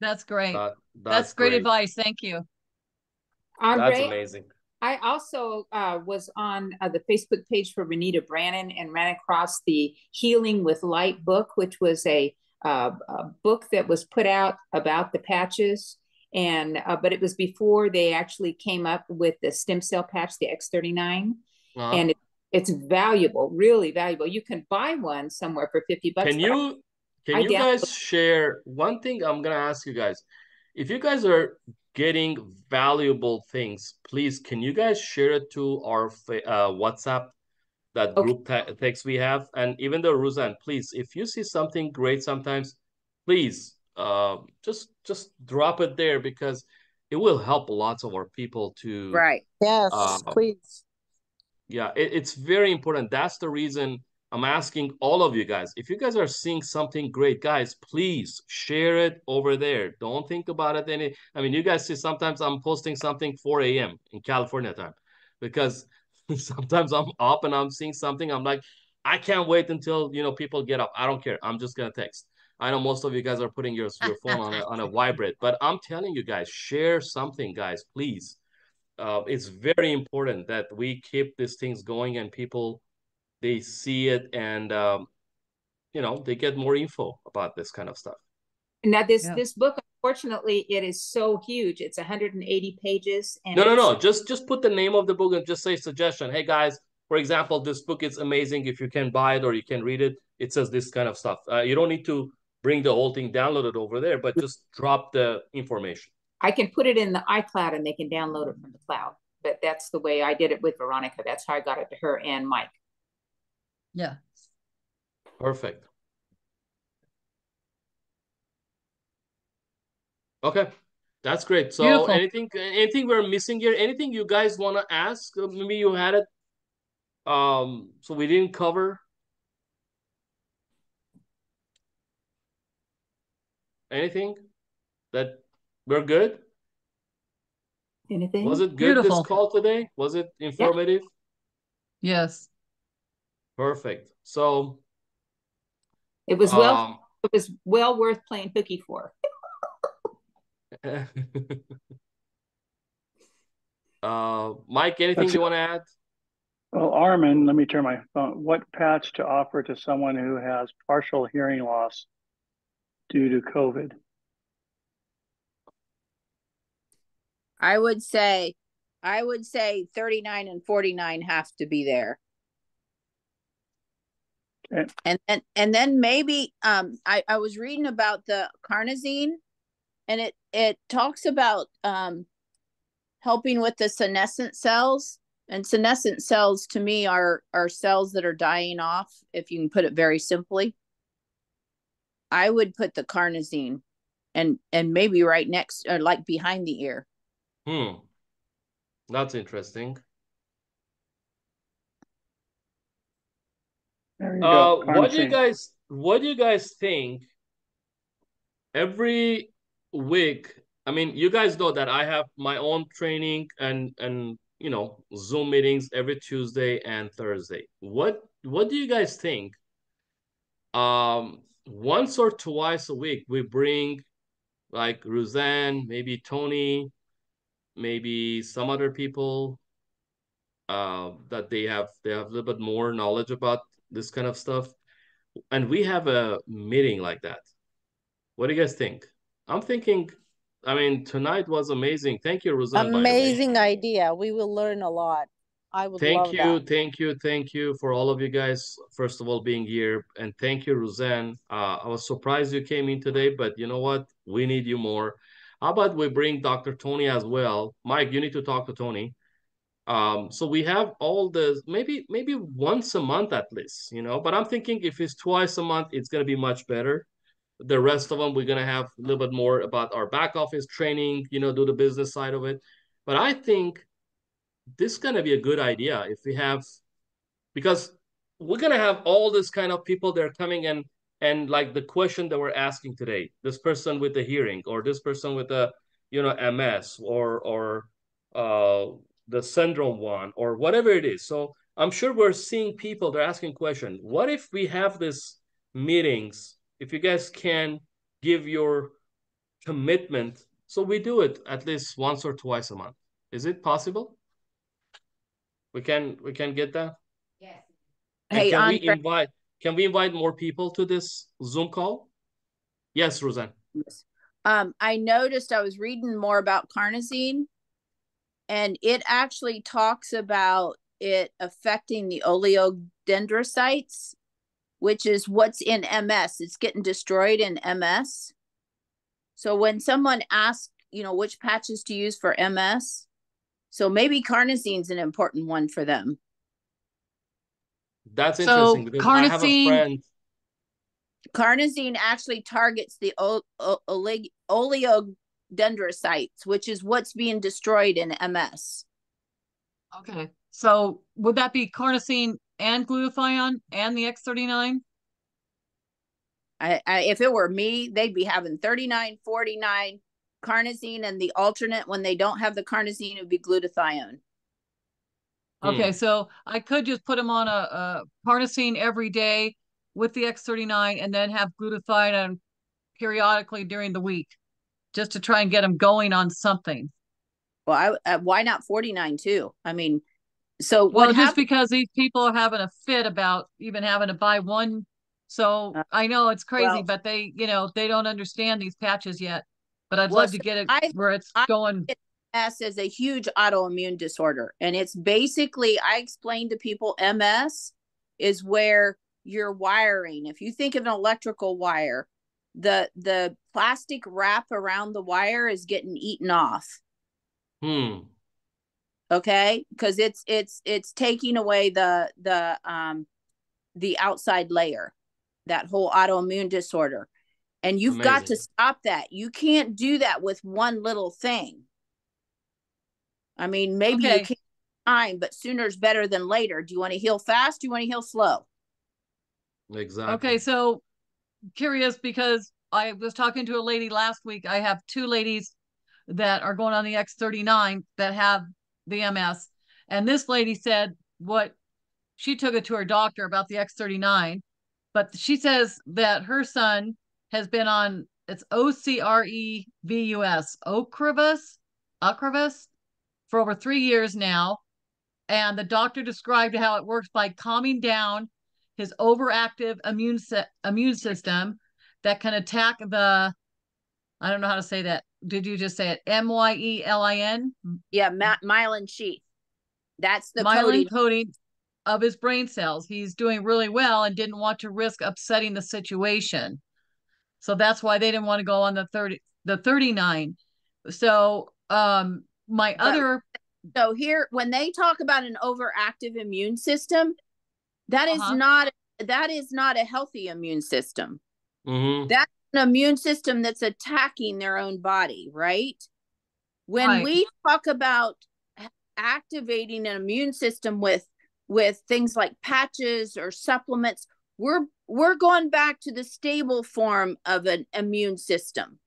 S3: That's great.
S1: That,
S3: that's, great, advice. Thank you.
S1: That's amazing.
S5: I also uh, was on uh, the Facebook page for Renita Brannon and ran across the Healing with Light book, which was a, uh, a book that was put out about the patches. And uh, but it was before they actually came up with the stem cell patch, the X39,
S1: Uh-huh.
S5: and it, it's valuable, really valuable. You can buy one somewhere for fifty bucks.
S1: Can you can
S5: I
S1: you
S5: download-
S1: guys share one thing I'm gonna ask you guys? If you guys are getting valuable things, please can you guys share it to our uh, WhatsApp that
S5: Okay.
S1: group te- text we have? And even though Roseanne, please, if you see something great sometimes, please uh just just drop it there because it will help lots of our people to
S4: Right.
S7: Yes,
S1: Um,
S7: please.
S1: yeah, it, it's very important. That's the reason I'm asking all of you guys, if you guys are seeing something great, guys, please share it over there. Don't think about it any. I mean, you guys see sometimes I'm posting something 4 a.m. in California time because sometimes I'm up and I'm seeing something. I'm like, I can't wait until you know people get up. I don't care. I'm just gonna text. I know most of you guys are putting your, your phone on a, on a vibrate, but I'm telling you guys, share something, guys, please. Uh, it's very important that we keep these things going and people they see it and um, you know they get more info about this kind of stuff.
S5: Now this yeah. this book, unfortunately, it is so huge. It's 180 pages.
S1: And no, no, no. Just just put the name of the book and just say suggestion. Hey guys, for example, this book is amazing. If you can buy it or you can read it, it says this kind of stuff. Uh, you don't need to bring the whole thing downloaded over there, but just drop the information.
S5: I can put it in the iCloud and they can download it from the cloud. But that's the way I did it with Veronica. That's how I got it to her and Mike.
S3: Yeah.
S1: Perfect. Okay. That's great. So Beautiful. anything anything we're missing here? Anything you guys want to ask? Uh, maybe you had it um so we didn't cover anything that we're good?
S5: Anything?
S1: Was it good Beautiful. this call today? Was it informative?
S3: Yeah. Yes.
S1: Perfect. So
S5: it was well um, it was well worth playing hooky for.
S1: uh Mike, anything That's you want to add?
S2: Well, Armin, let me turn my phone. What patch to offer to someone who has partial hearing loss due to COVID?
S4: I would say, I would say 39 and 49 have to be there. Okay. And then, and then maybe, um, I, I was reading about the carnosine and it, it talks about, um, helping with the senescent cells and senescent cells to me are, are cells that are dying off, if you can put it very simply. I would put the carnosine and and maybe right next or like behind the ear.
S1: Hmm. That's interesting. Uh, what do you guys what do you guys think every week i mean you guys know that i have my own training and and you know zoom meetings every tuesday and thursday. What what do you guys think? Um once or twice a week we bring like Roseanne, maybe Tony, maybe some other people uh, that they have they have a little bit more knowledge about this kind of stuff, and we have a meeting like that. What do you guys think? I'm thinking. I mean, tonight was amazing. Thank you, Roseanne.
S7: Amazing idea. We will learn a lot. I would
S1: thank you,
S7: that.
S1: thank you, thank you for all of you guys. First of all, being here, and thank you, Roseanne. Uh, I was surprised you came in today, but you know what? We need you more. How about we bring Dr. Tony as well? Mike, you need to talk to Tony. Um, so we have all the maybe maybe once a month at least, you know. But I'm thinking if it's twice a month, it's gonna be much better. The rest of them, we're gonna have a little bit more about our back office training, you know, do the business side of it. But I think this is gonna be a good idea if we have because we're gonna have all this kind of people that are coming and and like the question that we're asking today, this person with the hearing or this person with the you know MS or or uh the syndrome one or whatever it is. So I'm sure we're seeing people they're asking question. What if we have this meetings? If you guys can give your commitment, so we do it at least once or twice a month. Is it possible? We can we can get that.
S4: Yes.
S1: And hey, can Andreh we invite can we invite more people to this Zoom call? Yes, Roseanne.
S4: Yes. Um, I noticed I was reading more about carnosine, and it actually talks about it affecting the oligodendrocytes, which is what's in MS. It's getting destroyed in MS. So when someone asks, you know, which patches to use for MS, so maybe carnosine's an important one for them.
S1: That's interesting so because carnosine, I have a friend.
S4: Carnosine actually targets the oligodendrocytes, which is what's being destroyed in MS.
S3: Okay. So would that be carnosine and glutathione and the X39?
S4: I, I, if it were me, they'd be having 39, 49 carnosine, and the alternate when they don't have the carnosine, it would be glutathione.
S3: Okay,
S1: Hmm.
S3: so I could just put them on a, a carnosine every day with the X39 and then have glutathione periodically during the week, just to try and get them going on something.
S4: Well, I, uh, why not 49 too? I mean, so
S3: Well, just because these people are having a fit about even having to buy one. So
S4: Uh,
S3: I know it's crazy,
S4: well-
S3: but they, you know, they don't understand these patches yet. But I'd
S4: Well,
S3: love to get it
S4: I-
S3: where it's
S4: I-
S3: going.
S4: MS is a huge autoimmune disorder. And it's basically, I explain to people MS is where you're wiring. If you think of an electrical wire, the the plastic wrap around the wire is getting eaten off.
S1: Hmm.
S4: Okay. Because it's it's it's taking away the the um the outside layer, that whole autoimmune disorder. And you've got to stop that. You can't do that with one little thing. I mean, maybe
S3: Okay.
S4: you can time, but sooner is better than later. Do you want to heal fast? Do you want to heal slow?
S1: Exactly.
S3: Okay, so curious because I was talking to a lady last week. I have two ladies that are going on the X39 that have the MS. And this lady said what she took it to her doctor about the X39, but she says that her son has been on it's O C R E V U S, Ocrevus, Ocrevus for over three years now. And the doctor described how it works by calming down his overactive immune se- immune system that can attack the I don't know how to say that. Did you just say it? M Y E L I N?
S4: Yeah, ma- myelin sheath. That's the
S3: myelin
S4: coating.
S3: coating of his brain cells. He's doing really well and didn't want to risk upsetting the situation. So that's why they didn't want to go on the 30 the 39. So um my
S4: But-
S3: other
S4: So here, when they talk about an overactive immune system, that is
S3: Uh-huh.
S4: not that is not a healthy immune system.
S1: Mm-hmm.
S4: That's an immune system that's attacking their own body, right? When
S3: Right.
S4: we talk about activating an immune system with with things like patches or supplements, we're we're going back to the stable form of an immune system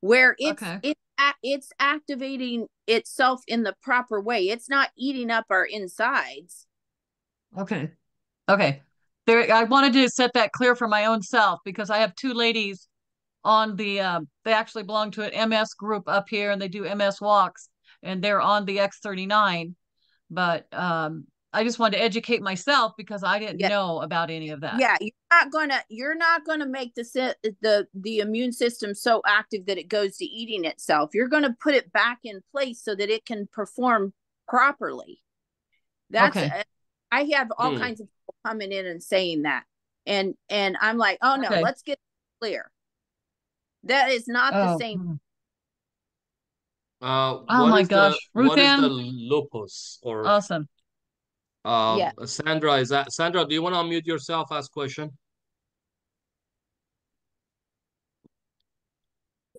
S4: where it's
S3: Okay.
S4: it's it's activating itself in the proper way. It's not eating up our insides.
S3: Okay. Okay. There I wanted to set that clear for my own self because I have two ladies on the um they actually belong to an MS group up here and they do MS walks and they're on the X39. But um I just wanted to educate myself because I didn't
S4: Yeah.
S3: know about any of that.
S4: Yeah, you're not gonna you're not gonna make the the the immune system so active that it goes to eating itself. You're gonna put it back in place so that it can perform properly. That's
S3: Okay.
S4: Uh, I have all
S1: Hmm.
S4: kinds of people coming in and saying that, and and I'm like, oh no,
S3: Okay.
S4: let's get clear. That is not the
S3: Oh,
S4: same.
S3: hmm.
S1: Uh,
S3: Oh my gosh,
S1: the what is
S3: Ruthann?
S1: the lupus or
S3: awesome.
S1: um
S4: Yeah.
S1: Sandra is that Sandra? Do you want to unmute yourself? Ask question.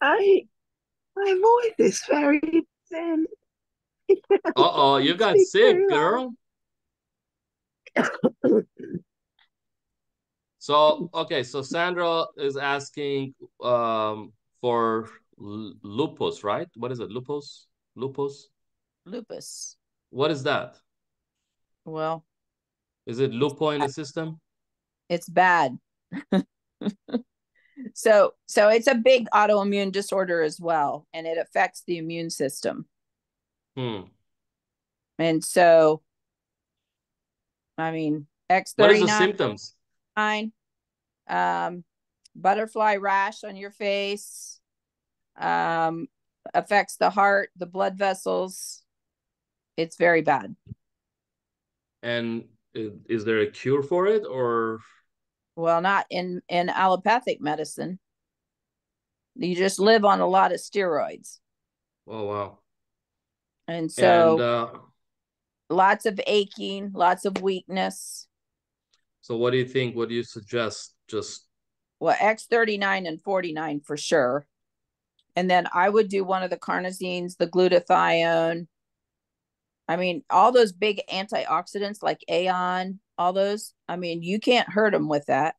S8: I my voice is very thin.
S1: Uh oh, you got sick,
S8: very
S1: girl. So okay, so Sandra is asking um for lupus, right? What is it? Lupus? Lupus?
S4: Lupus.
S1: What is that?
S4: Well,
S1: Is it lupo in the system?
S4: it's bad. so so it's a big autoimmune disorder as well, and it affects the immune system.
S1: Hmm.
S4: And so, I mean, X39.
S1: What is the
S4: nine,
S1: symptoms?
S4: um, butterfly rash on your face, um, affects the heart, the blood vessels. It's very bad.
S1: And is there a cure for it or
S4: Well, not in in allopathic medicine. You just live on a lot of steroids,
S1: oh wow.
S4: and so
S1: And uh
S4: lots of aching, lots of weakness.
S1: so what do you think? What do you suggest? Just
S4: Well, X39 and 49 for sure. And then I would do one of the carnosines, the glutathione. I mean, all those big antioxidants like Aeon, all those. I mean, you can't hurt them with that.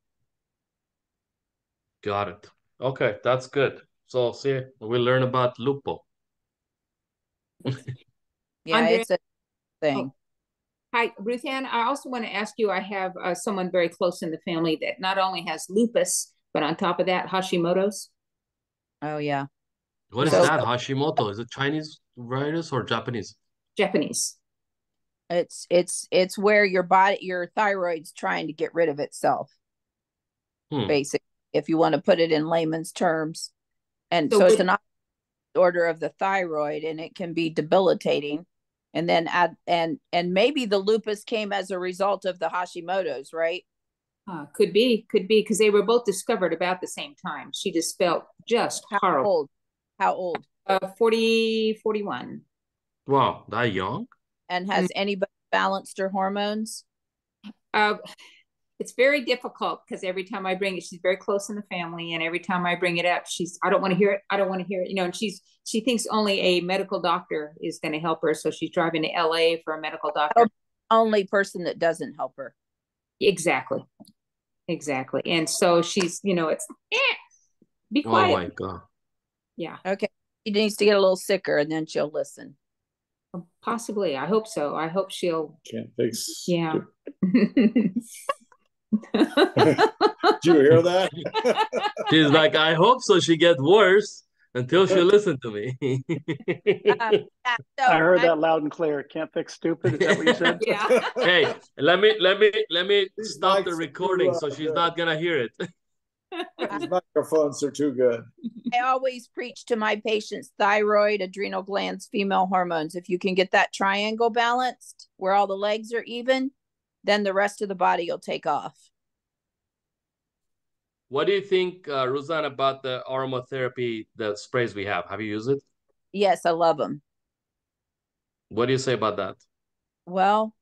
S1: Got it. Okay, that's good. So see, we learn about lupo.
S4: yeah,
S5: Andrea?
S4: it's a thing.
S5: Oh. Hi, Ruth Ann. I also want to ask you, I have uh, someone very close in the family that not only has lupus, but on top of that, Hashimoto's.
S4: Oh yeah.
S1: What is
S4: So-
S1: that? Hashimoto? Is it Chinese virus or Japanese?
S5: Japanese.
S4: It's it's it's where your body your thyroid's trying to get rid of itself,
S1: Hmm.
S4: basic if you want to put it in layman's terms. And
S5: So
S4: so, it's an order of the thyroid and it can be debilitating. And then add and and maybe the lupus came as a result of the Hashimoto's, right?
S5: Uh, could be, could be, because they were both discovered about the same time. She just felt just
S4: How
S5: horrible.
S4: old? How old?
S5: Uh, 40, 41.
S1: Wow, that young?
S4: And has anybody balanced her hormones?
S5: Uh, it's very difficult because every time I bring it, she's very close in the family, and every time I bring it up, she's I don't want to hear it. I don't want to hear it. You know, and she's she thinks only a medical doctor is going to help her, so she's driving to L.A. for a medical doctor.
S4: Only person that doesn't help her.
S5: Exactly, exactly. And so she's, you know, it's eh, be
S1: Oh my God.
S5: Yeah,
S4: Okay. She needs to get a little sicker and then she'll listen.
S5: possibly. I hope so. I hope she'll.
S9: Can't fix.
S5: Yeah.
S9: Did you hear that?
S1: She's like, I hope so. She get worse until she listen to me.
S4: Um, yeah, so
S2: I heard
S4: I-
S2: that loud and clear. Can't fix stupid. Is that what you said?
S5: yeah.
S1: hey, let me let me let me
S9: These
S1: stop the recording so
S9: uh,
S1: she's
S9: good.
S1: not gonna hear it.
S9: These microphones are too good.
S4: I always preach to my patients thyroid, adrenal glands, female hormones. If you can get that triangle balanced where all the legs are even, then the rest of the body will take off.
S1: What do you think, uh, Roseanne, about the aromatherapy, the sprays we have? Have you used it?
S4: Yes, I love them.
S1: What do you say about that?
S4: Well,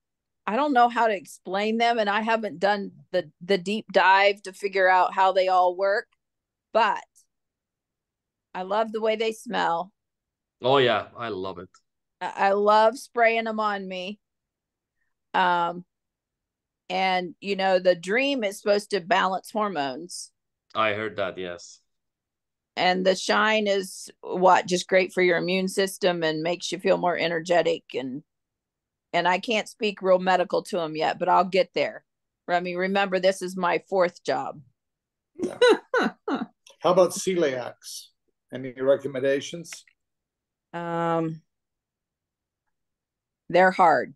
S4: I don't know how to explain them, and I haven't done the the deep dive to figure out how they all work, but I love the way they smell.
S1: Oh yeah, I love it.
S4: I I love spraying them on me. Um, and you know, the dream is supposed to balance hormones,
S1: I heard that. Yes.
S4: and the shine is what just great for your immune system and makes you feel more energetic and and I can't speak real medical to them yet, but I'll get there. I mean, remember this is my fourth job.
S9: How about celiacs? Any recommendations?
S4: Um, they're hard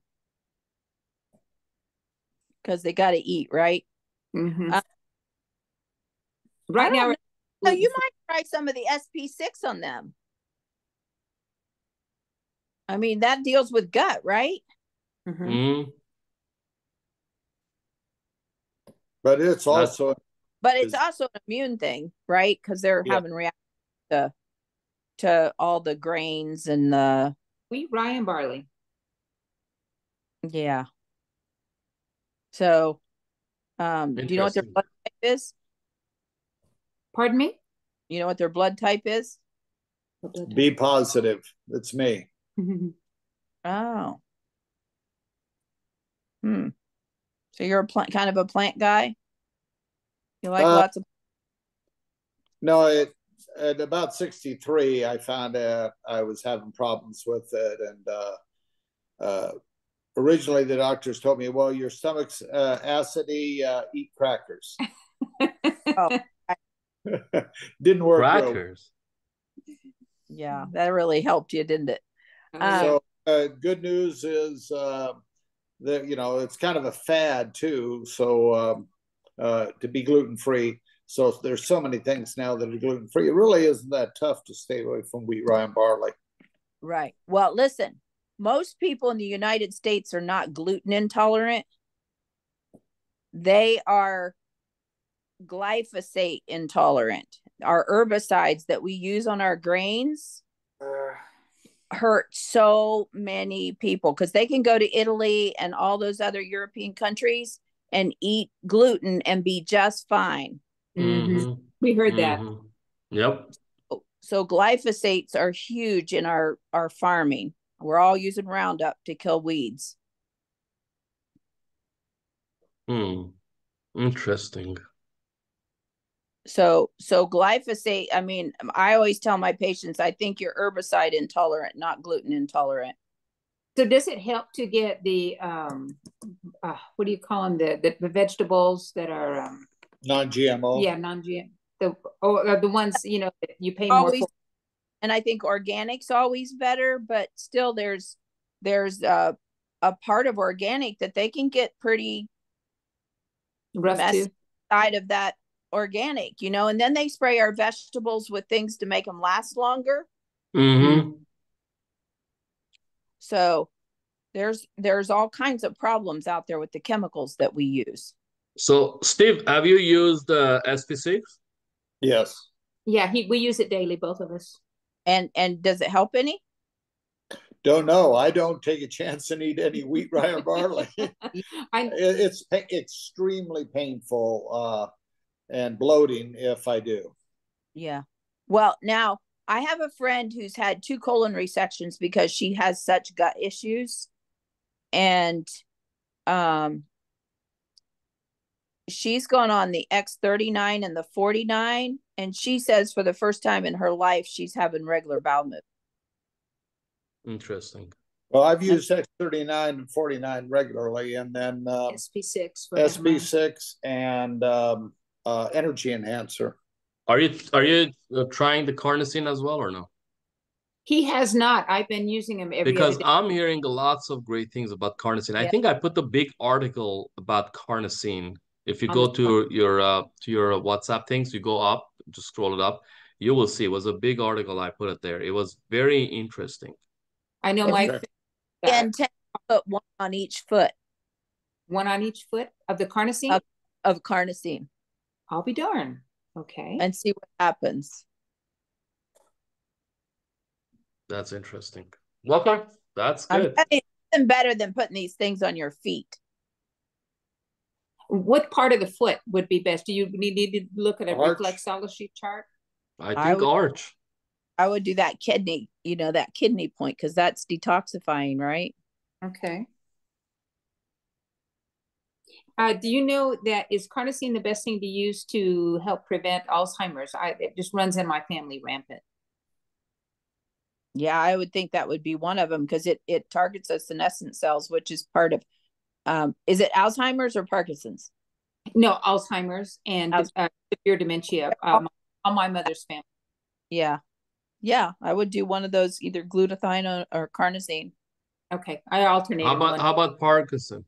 S4: because they got to eat, right?
S5: Mhm.
S4: Uh,
S5: right now,
S4: don't So you might try some of the SP6 on them. I mean, that deals with gut, right?
S5: Mhm.
S1: Mm,
S9: But it's also
S4: But it's also an immune thing, right? Because they're
S9: Yeah.
S4: having reaction to to all the grains and the
S5: wheat, rye, and barley.
S4: yeah. So, um, do you know what their blood type is?
S5: Pardon me?
S4: You know what their blood type is?
S9: be positive. It's me.
S4: Oh. Hmm. So you're a plant kind of a plant guy? You like
S9: Uh,
S4: lots of
S9: No, it, at about 63, I found out I was having problems with it. And uh, uh, originally, the doctors told me, well, your stomach's uh, acidy, uh, eat crackers.
S4: Oh.
S9: Didn't work. real
S1: crackers.
S4: yeah, that really helped you, didn't it? Uh,
S9: So uh, good news is uh, that you know it's kind of a fad too. So um, uh, to be gluten free. So there's so many things now that are gluten free. It really isn't that tough to stay away from wheat, rye, and barley.
S4: Right. Well, listen, most people in the United States are not gluten intolerant. They are glyphosate intolerant. Our herbicides that we use on our grains hurt so many people because they can go to Italy and all those other European countries and eat gluten and be just fine.
S1: Mhm,
S5: We heard that.
S1: mhm. Yep.
S4: So glyphosates are huge in our our farming. We're all using Roundup to kill weeds.
S1: Hmm. Interesting.
S4: So so glyphosate, I mean, I always tell my patients I think you're herbicide intolerant, not gluten intolerant.
S5: So does it help to get the um uh, what do you call them the the, the vegetables that are um
S9: non-GMO?
S5: Yeah, non-GM. The or uh, the ones you know you pay
S4: always,
S5: more for.
S4: And I think organic's always better, but still there's there's a a part of organic that they can get pretty
S5: rough
S4: messy side of that organic, you know, and then they spray our vegetables with things to make them last longer.
S1: Mm-hmm.
S4: So there's there's all kinds of problems out there with the chemicals that we use.
S1: So, Steve, have you used uh, SP6?
S9: Yes.
S5: Yeah, he we use it daily, both of us.
S4: And and does it help any?
S9: Don't know. I don't take a chance and eat any wheat, rye, or barley.
S5: I,
S9: it's extremely painful uh, and bloating if I do.
S4: Yeah. Well, now I have a friend who's had two colon resections because she has such gut issues. And um she's gone on the X39 and the 49 and she says for the first time in her life she's having regular bowel movement.
S1: Interesting.
S9: Well, I've used X39 and 49 regularly, and then uh,
S5: SP6,
S9: SP6, and um, uh, Energy Enhancer.
S1: Are you are you uh, trying the carnosine as well or no?
S5: He has not. I've been using him every
S1: because I'm hearing lots of great things about carnosine. Yeah. I think I put the big article about carnosine. If you go to your uh, to your WhatsApp things, you go up, just scroll it up, you will see. It was a big article. I put it there. It was very interesting.
S5: I know my
S4: okay. and ten foot one on each foot.
S5: One on each foot of the carnosine?
S4: Of, of carnosine.
S5: I'll be darned. Okay.
S4: And see what happens.
S1: That's interesting. Okay. That's good.
S4: Nothing better than putting these things on your feet.
S5: What part of the foot would be best? Do you need, need to look at a arch. reflexology chart?
S1: I think I would, arch.
S4: I would do that kidney, you know, that kidney point because that's detoxifying, right?
S5: Okay. Uh, do you know that is carnosine the best thing to use to help prevent Alzheimer's? I, it just runs in my family rampant.
S4: Yeah, I would think that would be one of them because it it targets the senescent cells, which is part of. Um, is it Alzheimer's or Parkinson's?
S5: No, Alzheimer's and uh, severe dementia. Um, on my mother's family.
S4: Yeah, yeah, I would do one of those, either glutathione or, or carnosine.
S5: Okay, I alternate.
S1: How about how about Parkinson?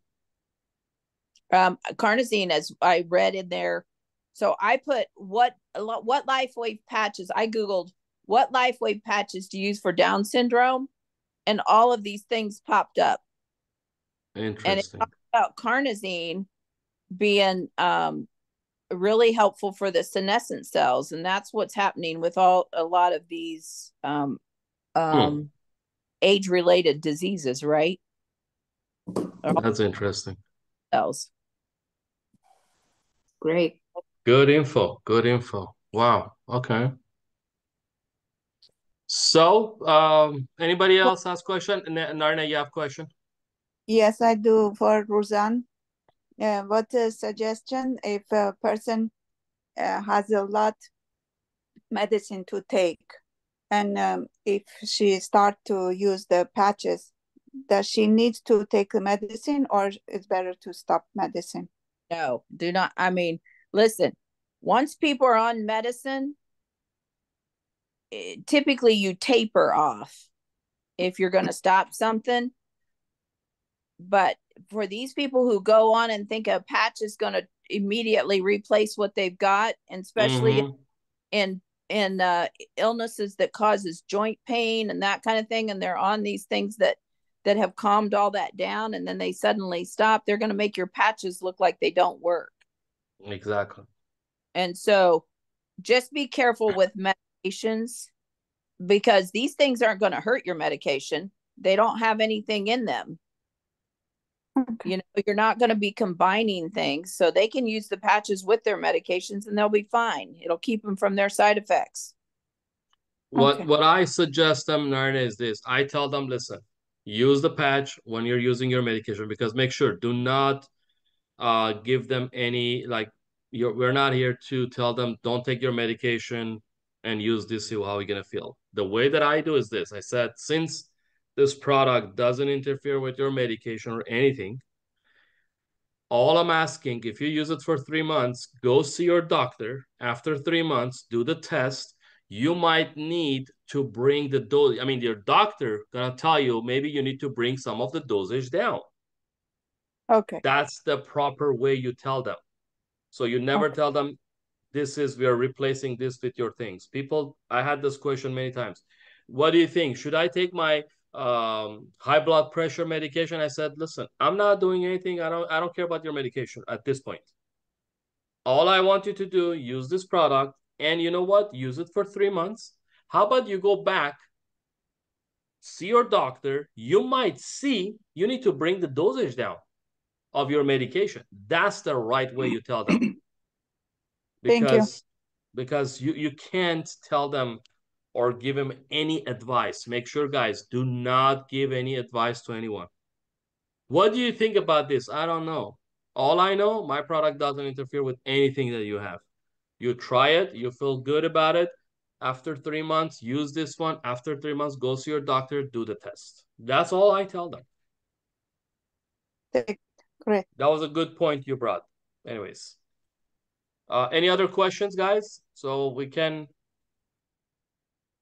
S4: Um, carnosine, as I read in there. So I put what what LifeWave patches. I googled what LifeWave patches to use for Down syndrome, and all of these things popped up.
S1: Interesting.
S4: And it talked about carnosine being um, really helpful for the senescent cells, and that's what's happening with all a lot of these um, um, hmm. age-related diseases, right?
S1: That's interesting.
S4: Cells.
S5: Great.
S1: Good info. Good info. Wow. Okay. So, um, anybody else has question? Narna, you have question?
S8: Yes, I do for Roseanne. Uh, what a suggestion if a person uh, has a lot medicine to take and um, if she start to use the patches does she need to take the medicine or it's better to stop medicine
S4: no do not i mean listen once people are on medicine it, typically you taper off if you're going to stop something but for these people who go on and think a patch is going to immediately replace what they've got and especially mm-hmm. in in uh, illnesses that causes joint pain and that kind of thing and they're on these things that that have calmed all that down and then they suddenly stop they're going to make your patches look like they don't work.
S1: Exactly.
S4: And so just be careful with medications because these things aren't going to hurt your medication. They don't have anything in them Okay. You know, you're not going to be combining things, so they can use the patches with their medications and they'll be fine. It'll keep them from their side effects.
S1: What okay. what I suggest them, Narna, is this. I tell them, listen, use the patch when you're using your medication because make sure do not uh, give them any like you're, we're not here to tell them don't take your medication and use this see how you're gonna feel. The way that I do is this. I said since this product doesn't interfere with your medication or anything, all I'm asking, if you use it for three months, go see your doctor. After three months, do the test. You might need to bring the dose. I mean, your doctor gonna tell you maybe you need to bring some of the dosage down.
S8: Okay.
S1: That's the proper way you tell them. So you never okay. tell them this is we are replacing this with your things. People, I had this question many times. What do you think? Should I take my um, high blood pressure medication. I said, listen, I'm not doing anything. I don't I don't care about your medication at this point. All I want you to do, use this product, and you know what? Use it for three months. How about you go back, see your doctor? You might see you need to bring the dosage down of your medication. That's the right way you tell them.
S8: because, Thank you.
S1: Because you, you can't tell them or give him any advice. Make sure, guys, do not give any advice to anyone. What do you think about this? I don't know. All I know, my product doesn't interfere with anything that you have. You try it, you feel good about it. After three months, use this one. After three months, go see your doctor, do the test. That's all I tell them.
S8: Great.
S1: That was a good point you brought. Anyways, uh, any other questions, guys? So we can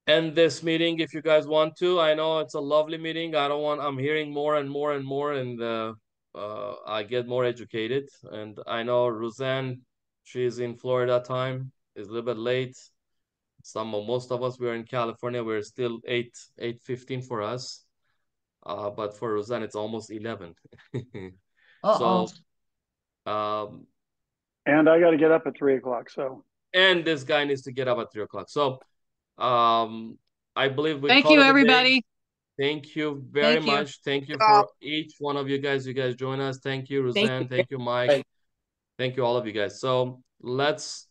S1: end this meeting if you guys want to. I know it's a lovely meeting. I don't want, I'm hearing more and more and more, and uh, uh, I get more educated. And I know Roseanne, she's in Florida time, is a little bit late. Some of most of us, we're in California, we're still 8 8 15 for us. Uh, but for Roseanne, it's almost 11.
S3: Uh-oh.
S1: So, um,
S2: and I got to get up at three o'clock. So,
S1: and this guy needs to get up at three o'clock. So, um, I believe we.
S3: Thank you, everybody.
S1: Thank you very Thank much. You. Thank you for each one of you guys. You guys join us. Thank you, Roseanne. Thank you, Thank you Mike. Thank, Thank you, all of you guys. So let's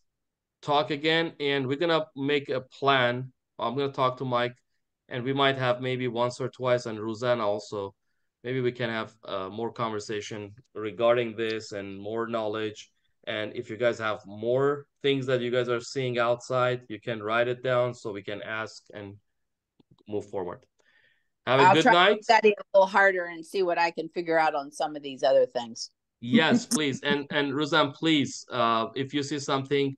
S1: talk again, and we're gonna make a plan. I'm gonna talk to Mike, and we might have maybe once or twice, and Roseanne also. Maybe we can have uh, more conversation regarding this and more knowledge and if you guys have more things that you guys are seeing outside, you can write it down so we can ask and move forward. Have a I'll good try night.
S10: To study a little harder and see what I can figure out on some of these other things.
S1: yes, please. And and Roseanne, please, uh, if you see something,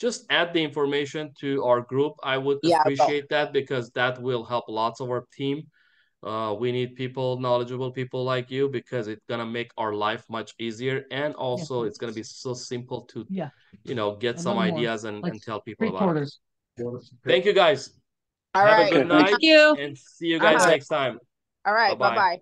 S1: just add the information to our group. I would yeah, appreciate that because that will help lots of our team uh, we need people, knowledgeable people like you, because it's gonna make our life much easier, and also yeah, it's gonna be so simple to, yeah. you know, get some ideas and, like and tell people about quarters. it. Thank you, guys.
S10: All
S1: Have
S10: right.
S1: a good night. Thank you. And see you guys next time.
S10: All right. Bye bye.